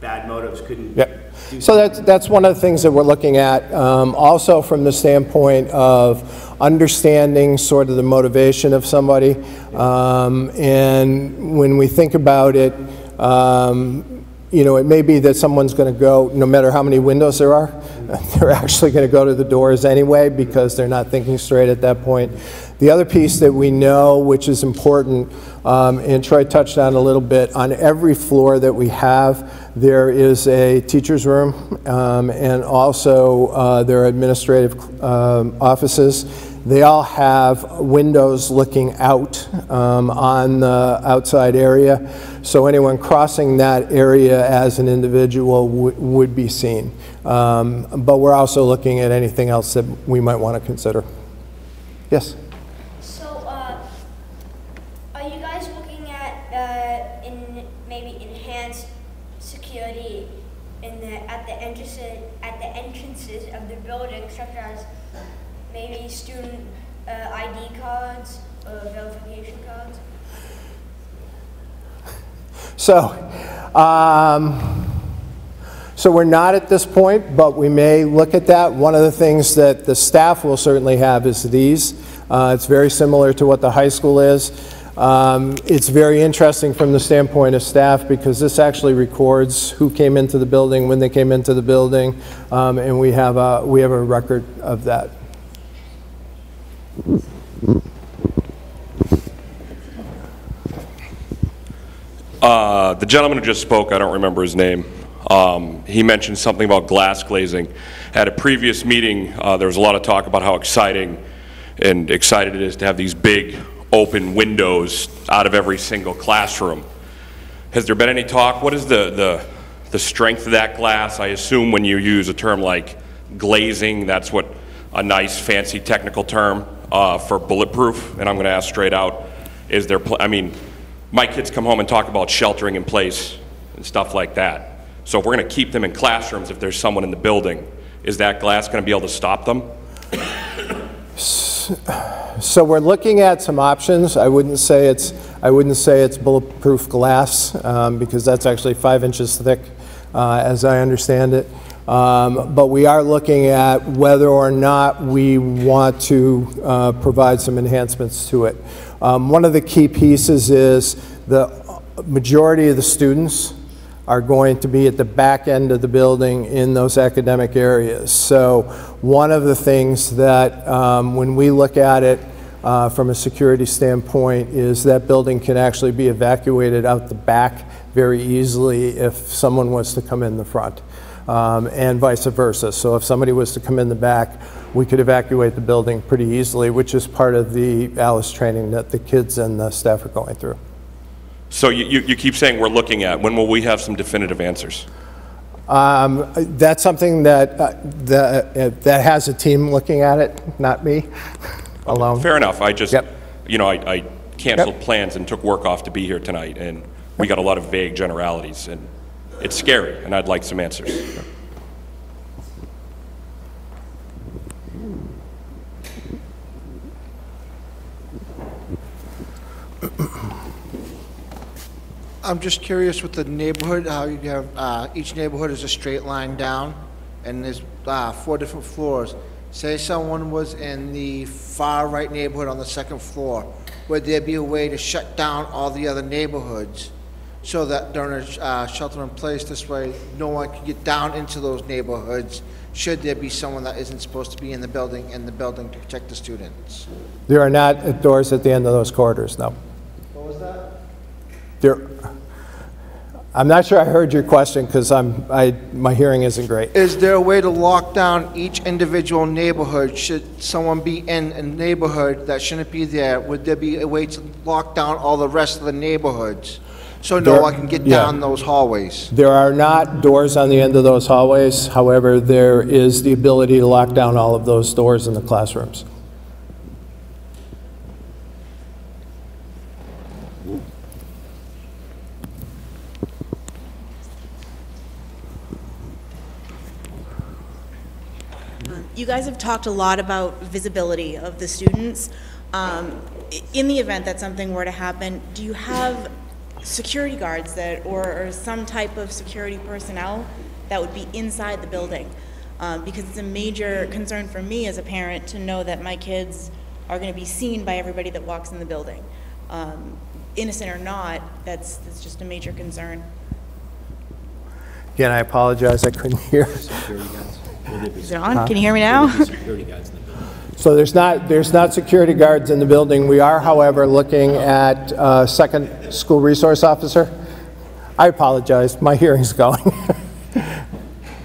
bad motives couldn't Yep. So that's, that's one of the things that we're looking at, um, also from the standpoint of understanding sort of the motivation of somebody. Um, And when we think about it, um, you know, it may be that someone's going to go, no matter how many windows there are, they're actually going to go to the doors anyway because they're not thinking straight at that point. The other piece that we know, which is important, um, and Troy touched on a little bit, on every floor that we have, there is a teacher's room um, and also uh, there are administrative um, offices. They all have windows looking out um, on the outside area, so anyone crossing that area as an individual would be seen. Um, But we're also looking at anything else that we might want to consider. Yes? So, uh, are you guys looking at uh, in maybe enhance security in the at the entrances at the entrances of the building, such as maybe student uh, ID cards or verification cards? So, um, so we're not at this point, but we may look at that. One of the things that the staff will certainly have is these. Uh, It's very similar to what the high school is. Um, It's very interesting from the standpoint of staff because this actually records who came into the building, when they came into the building, um, and we have a, we have a record of that. Uh, The gentleman who just spoke, I don't remember his name, um, he mentioned something about glass glazing. At a previous meeting, uh, there was a lot of talk about how exciting and excited it is to have these big, open windows out of every single classroom. Has there been any talk? What is the, the, the strength of that glass? I assume when you use a term like glazing, that's what a nice, fancy technical term uh, for bulletproof. And I'm going to ask straight out: Is there? I mean, my kids come home and talk about sheltering in place and stuff like that. So if we're going to keep them in classrooms, if there's someone in the building, is that glass going to be able to stop them? So we're looking at some options. I wouldn't say it's, I wouldn't say it's bulletproof glass, um, because that's actually five inches thick, uh, as I understand it. Um, But we are looking at whether or not we want to uh, provide some enhancements to it. Um, One of the key pieces is the majority of the students are going to be at the back end of the building in those academic areas. So one of the things that, um, when we look at it uh, from a security standpoint, is that building can actually be evacuated out the back very easily if someone was to come in the front, um, and vice versa. So if somebody was to come in the back, we could evacuate the building pretty easily, which is part of the ALICE training that the kids and the staff are going through. So you, you, you keep saying we're looking at. When will we have some definitive answers? Um, That's something that, uh, that uh, that has a team looking at it, not me alone. Fair enough. I just, you know, I, I canceled plans and took work off to be here tonight, and we got a lot of vague generalities, and it's scary, and I'd like some answers. I'm just curious with the neighborhood, how you have, uh, each neighborhood is a straight line down, and there's uh, four different floors. Say someone was in the far right neighborhood on the second floor, would there be a way to shut down all the other neighborhoods so that during a uh, shelter in place, this way, no one can get down into those neighborhoods should there be someone that isn't supposed to be in the building, in the building to protect the students? There are not doors at the end of those corridors, no. What was that? There, I'm not sure I heard your question because I'm, I, my hearing isn't great. Is there a way to lock down each individual neighborhood? Should someone be in a neighborhood that shouldn't be there, would there be a way to lock down all the rest of the neighborhoods? So no There- one can get yeah. down those hallways? There are not doors on the end of those hallways. However, there is the ability to lock down all of those doors in the classrooms. You guys have talked a lot about visibility of the students. Um, i- In the event that something were to happen, do you have security guards that, or or some type of security personnel that would be inside the building? Um, Because it's a major concern for me as a parent to know that my kids are going to be seen by everybody that walks in the building. Um, Innocent or not, that's, that's just a major concern. Again, I apologize, I couldn't hear. Is it on? Can you hear me now? So there's not, there's not security guards in the building. We are, however, looking at uh second school resource officer. I apologize, my hearing's going.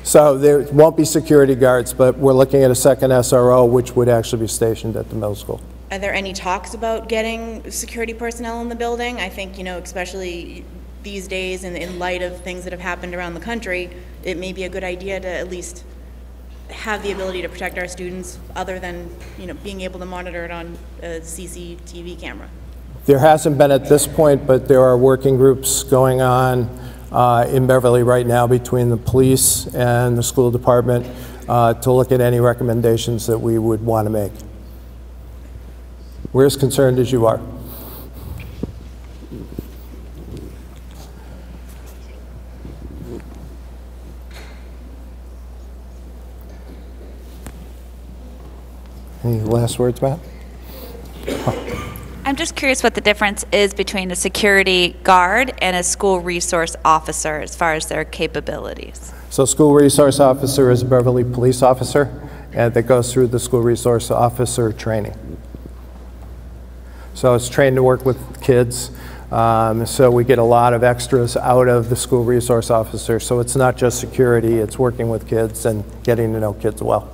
So there won't be security guards, but we're looking at a second SRO, which would actually be stationed at the middle school. Are there any talks about getting security personnel in the building? I think, you know, especially these days and in light of things that have happened around the country, it may be a good idea to at least have the ability to protect our students other than, you know, being able to monitor it on a CCTV camera. There hasn't been at this point, but there are working groups going on uh, in Beverly right now between the police and the school department uh, to look at any recommendations that we would want to make. We're as concerned as you are. Any last words, Matt? I'm just curious what the difference is between a security guard and a school resource officer as far as their capabilities. So school resource officer is a Beverly police officer, and that goes through the school resource officer training. So it's trained to work with kids. Um, so we get a lot of extras out of the school resource officer. So it's not just security, it's working with kids and getting to know kids well.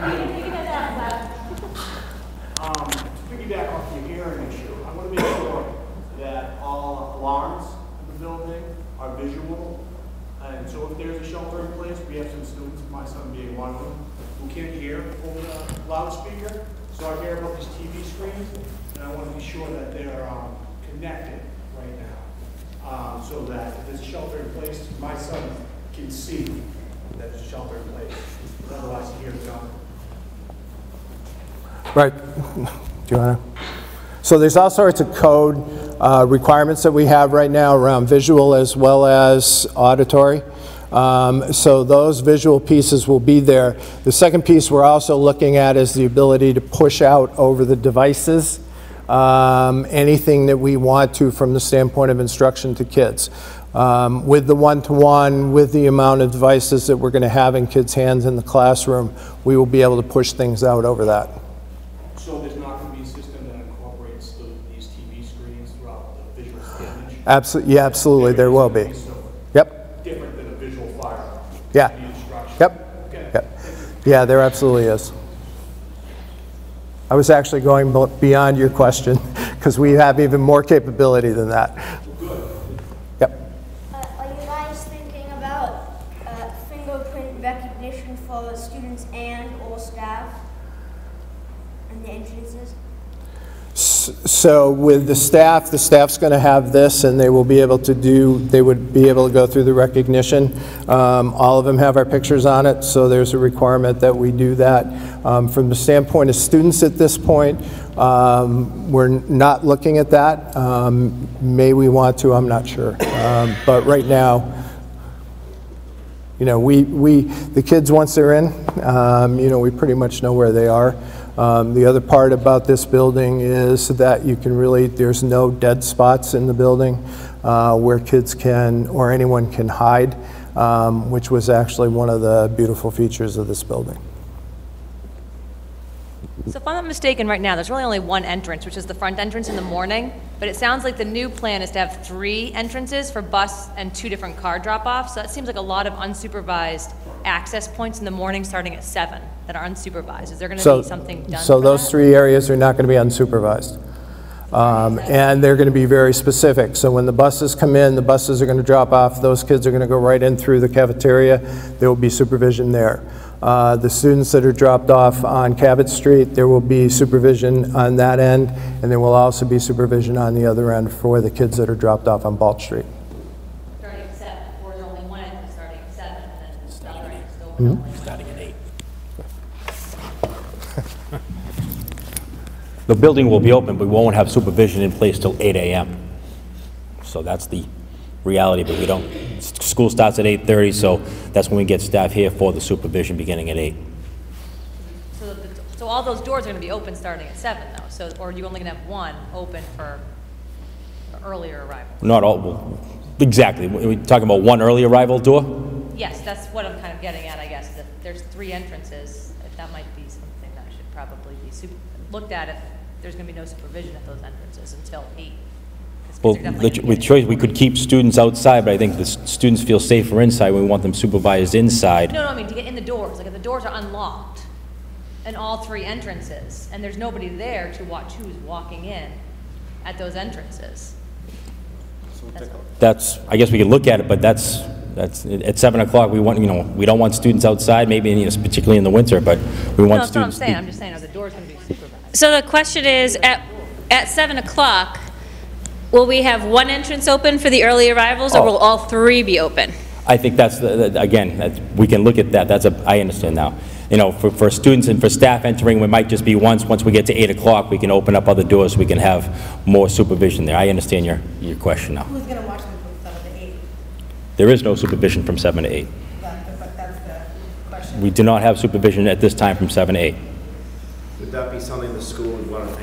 Right. So there's all sorts of code uh, requirements that we have right now around visual as well as auditory. Um, So those visual pieces will be there. The second piece we're also looking at is the ability to push out over the devices um, anything that we want to from the standpoint of instruction to kids. Um, With the one-to-one, with the amount of devices that we're going to have in kids' hands in the classroom, we will be able to push things out over that. So there's not going to be a system that incorporates the- these TV screens throughout the visual signage? Absolutely, yeah, absolutely, there will be. Yep, Different than a visual fire? yeah. Yep, Okay. yep. Yeah, there absolutely is. I was actually going beyond your question, because we have even more capability than that. Yep. Uh, are you guys thinking about uh, fingerprint recognition for students and or staff and the entrances? S- So with the staff, the staff's going to have this, and they will be able to do, they would be able to go through the recognition. Um, All of them have our pictures on it, so there's a requirement that we do that. Um, From the standpoint of students at this point, um, we're not looking at that. Um, May we want to, I'm not sure. Um, But right now, you know, we, we, the kids, once they're in, um, you know, we pretty much know where they are. Um, The other part about this building is that you can really, there's no dead spots in the building uh, where kids can, or anyone can hide, um, which was actually one of the beautiful features of this building. So if I'm not mistaken, right now, there's really only one entrance, which is the front entrance in the morning, but it sounds like the new plan is to have three entrances for bus and two different car drop-offs, so that seems like a lot of unsupervised access points in the morning, starting at seven, that are unsupervised. Is there gonna So- be something done So those that? three areas are not going to be unsupervised. Um, And they're going to be very specific. So when the buses come in, the buses are going to drop off, those kids are going to go right in through the cafeteria. There will be supervision there. Uh, The students that are dropped off on Cabot Street, there will be supervision on that end, and there will also be supervision on the other end for the kids that are dropped off on Balch Street. Starting at seven, or is only one entrance starting at seven, and then the other entrance is open? Mhm. Starting at eight. The building will be open, but we won't have supervision in place till 8 AM. So that's the reality, but we don't, school starts at 8:30, so that's when we get staff here for the supervision beginning at 8. So, the, so all those doors are going to be open starting at 7, though, so, or are you only going to have one open for earlier arrival? Not all, exactly. We're talking about one early arrival door? Yes, that's what I'm kind of getting at, I guess. That there's three entrances. That might be something that should probably be looked at if there's going to be no supervision at those entrances until 8. Well, the- with choice, we could keep students outside, but I think the students feel safer inside. We want them supervised inside. No, no, I mean, to get in the doors, like if the doors are unlocked and all three entrances, and there's nobody there to watch who's walking in at those entrances. That's. That's, I guess we could look at it, but that's, That's, at 7 o'clock, we want, you know, we don't want students outside, maybe, you know, particularly in the winter, but we No, want that's what I'm students. saying, I'm just saying, are the doors going to be supervised? So the question is, at, at 7 o'clock, will we have one entrance open for the early arrivals, or Oh. will all three be open? I think that's, the- the- again, that's- we can look at that, that's a, I understand now. You know, for, for students and for staff entering, we might just be once, once we get to 8 o'clock, we can open up other doors, we can have more supervision there. I understand your, your question now. Who's going to watch them from seven to eight? There is no supervision from 7 to 8. That- But that's the question. We do not have supervision at this time from 7 to 8. Would that be something the school would want to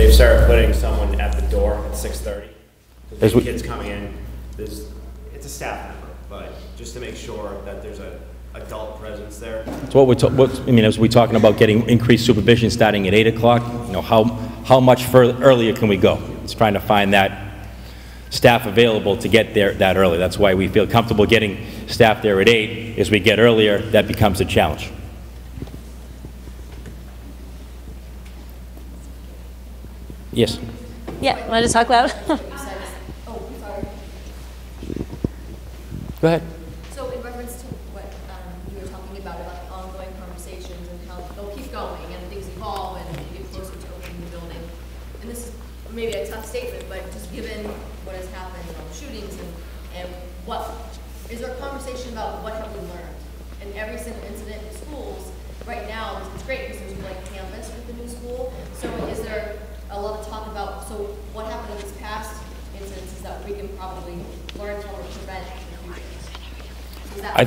they've started putting someone at the door at 6:30. As There's kids coming in, there's, it's a staff member, but just to make sure that there's a adult presence there. So what we're, ta- what, I mean, as we talking about getting increased supervision starting at 8 o'clock, you know, how, how much further, earlier can we go? It's trying to find that staff available to get there that early. That's why we feel comfortable getting staff there at 8. As we get earlier, that becomes a challenge. Yes? Yeah, want to talk loud? Go ahead. So in reference to what um, you were talking about, about the ongoing conversations and how they'll keep going and things evolve and you get closer to opening the building. And this is maybe a tough statement, but just given what has happened, you know, shootings and, and what, is there a conversation about what have we learned? And every single incident in schools, right now, it's great because there's a blank canvas with the new school. So is there a lot of talk about, so what happened in this past incidents that we can probably learn from or prevent in the future? I-?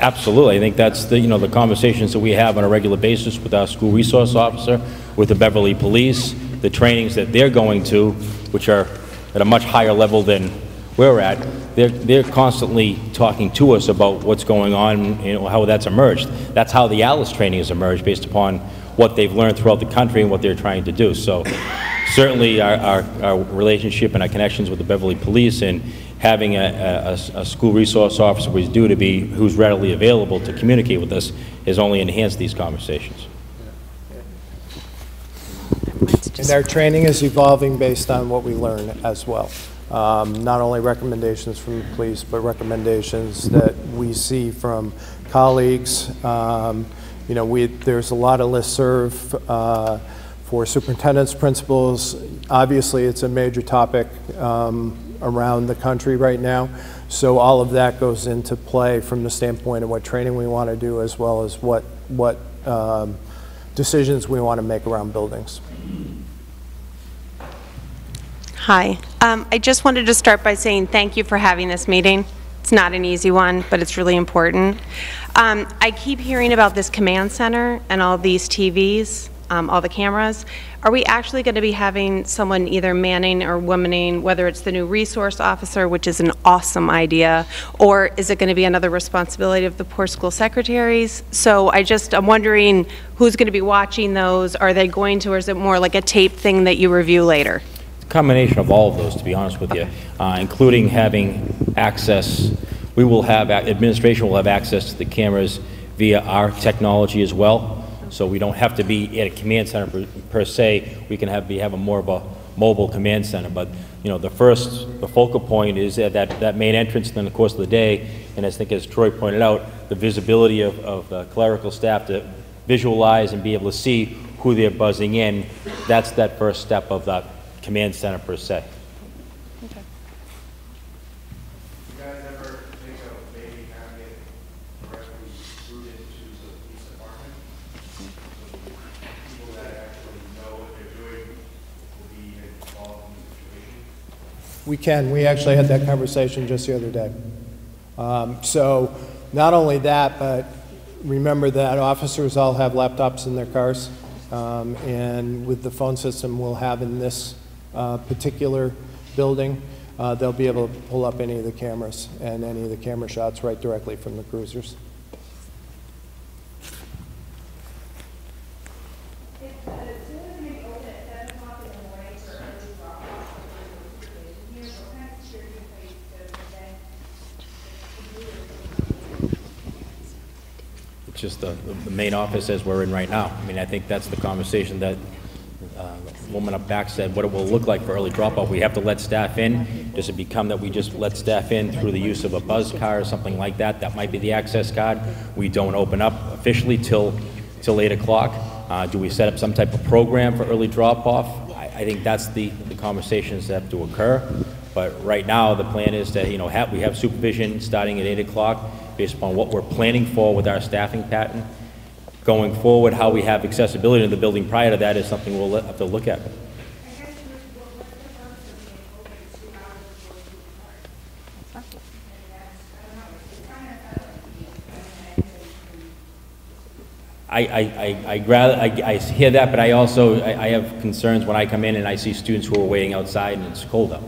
Absolutely. I think that's the, you know, the conversations that we have on a regular basis with our school resource officer, with the Beverly Police, the trainings that they're going to, which are at a much higher level than we're at, they're, they're constantly talking to us about what's going on, you know, how that's emerged. That's how the ALICE training has emerged, based upon what they've learned throughout the country and what they're trying to do. So certainly our, our, our relationship and our connections with the Beverly Police and having a a school resource officer who's due to be, who's readily available to communicate with us has only enhanced these conversations. And our training is evolving based on what we learn as well. Um, Not only recommendations from the police, but recommendations that we see from colleagues. Um, You know, we, there's a lot of listserv uh, for superintendents, principals. Obviously, it's a major topic um, around the country right now. So all of that goes into play from the standpoint of what training we want to do, as well as what, what um, decisions we want to make around buildings. Hi. Um, I just wanted to start by saying thank you for having this meeting. It's not an easy one, but it's really important. Um, I keep hearing about this command center and all these TVs, um, all the cameras. Are we actually going to be having someone either manning or womaning, whether it's the new resource officer, which is an awesome idea, or is it going to be another responsibility of the poor school secretaries? So I just, I'm wondering who's going to be watching those? Are they going to, or is it more like a tape thing that you review later? Combination of all of those, to be honest with you, uh, including having access, we will have, administration will have access to the cameras via our technology as well, so we don't have to be at a command center per- per se, we can have, be, have a more of a mobile command center, but, you know, the first, the focal point is at that, that main entrance in the course of the day, and I think as Troy pointed out, the visibility of, of the clerical staff to visualize and be able to see who they're buzzing in, that's that first step of that command center per se. You guys ever think of maybe having it directly rooted to the police department? So People that actually know what they're doing will be involved in the situation. We can. We actually had that conversation just the other day. Um, So not only that, but remember that officers all have laptops in their cars. um, And with the phone system we'll have in this uh, particular building, uh, they'll be able to pull up any of the cameras and any of the camera shots right directly from the cruisers. It's just the, the main office as we're in right now. I mean, I think that's the conversation that woman up back said, what it will look like for early drop-off. We have to let staff in. Does it become that we just let staff in through the use of a buzz car or something like that? That might be the access card. We don't open up officially till, till 8 o'clock. Uh, Do we set up some type of program for early drop-off? I, I think that's the, the conversations that have to occur. But right now, the plan is that you know, have, we have supervision starting at 8 o'clock based upon what we're planning for with our staffing pattern. Going forward, how we have accessibility in the building prior to that is something we'll have to look at. I, I, I, I I hear that, but I also, I, I have concerns when I come in and I see students who are waiting outside and it's cold out.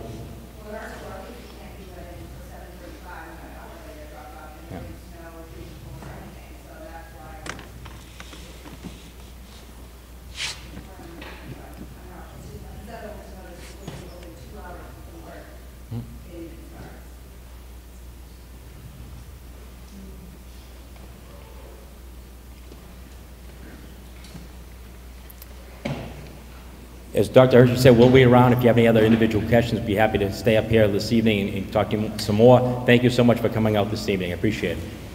As Dr. Hiersche said, we'll wait around. If you have any other individual questions, be happy to stay up here this evening and, and talk to you some more. Thank you so much for coming out this evening. I appreciate it.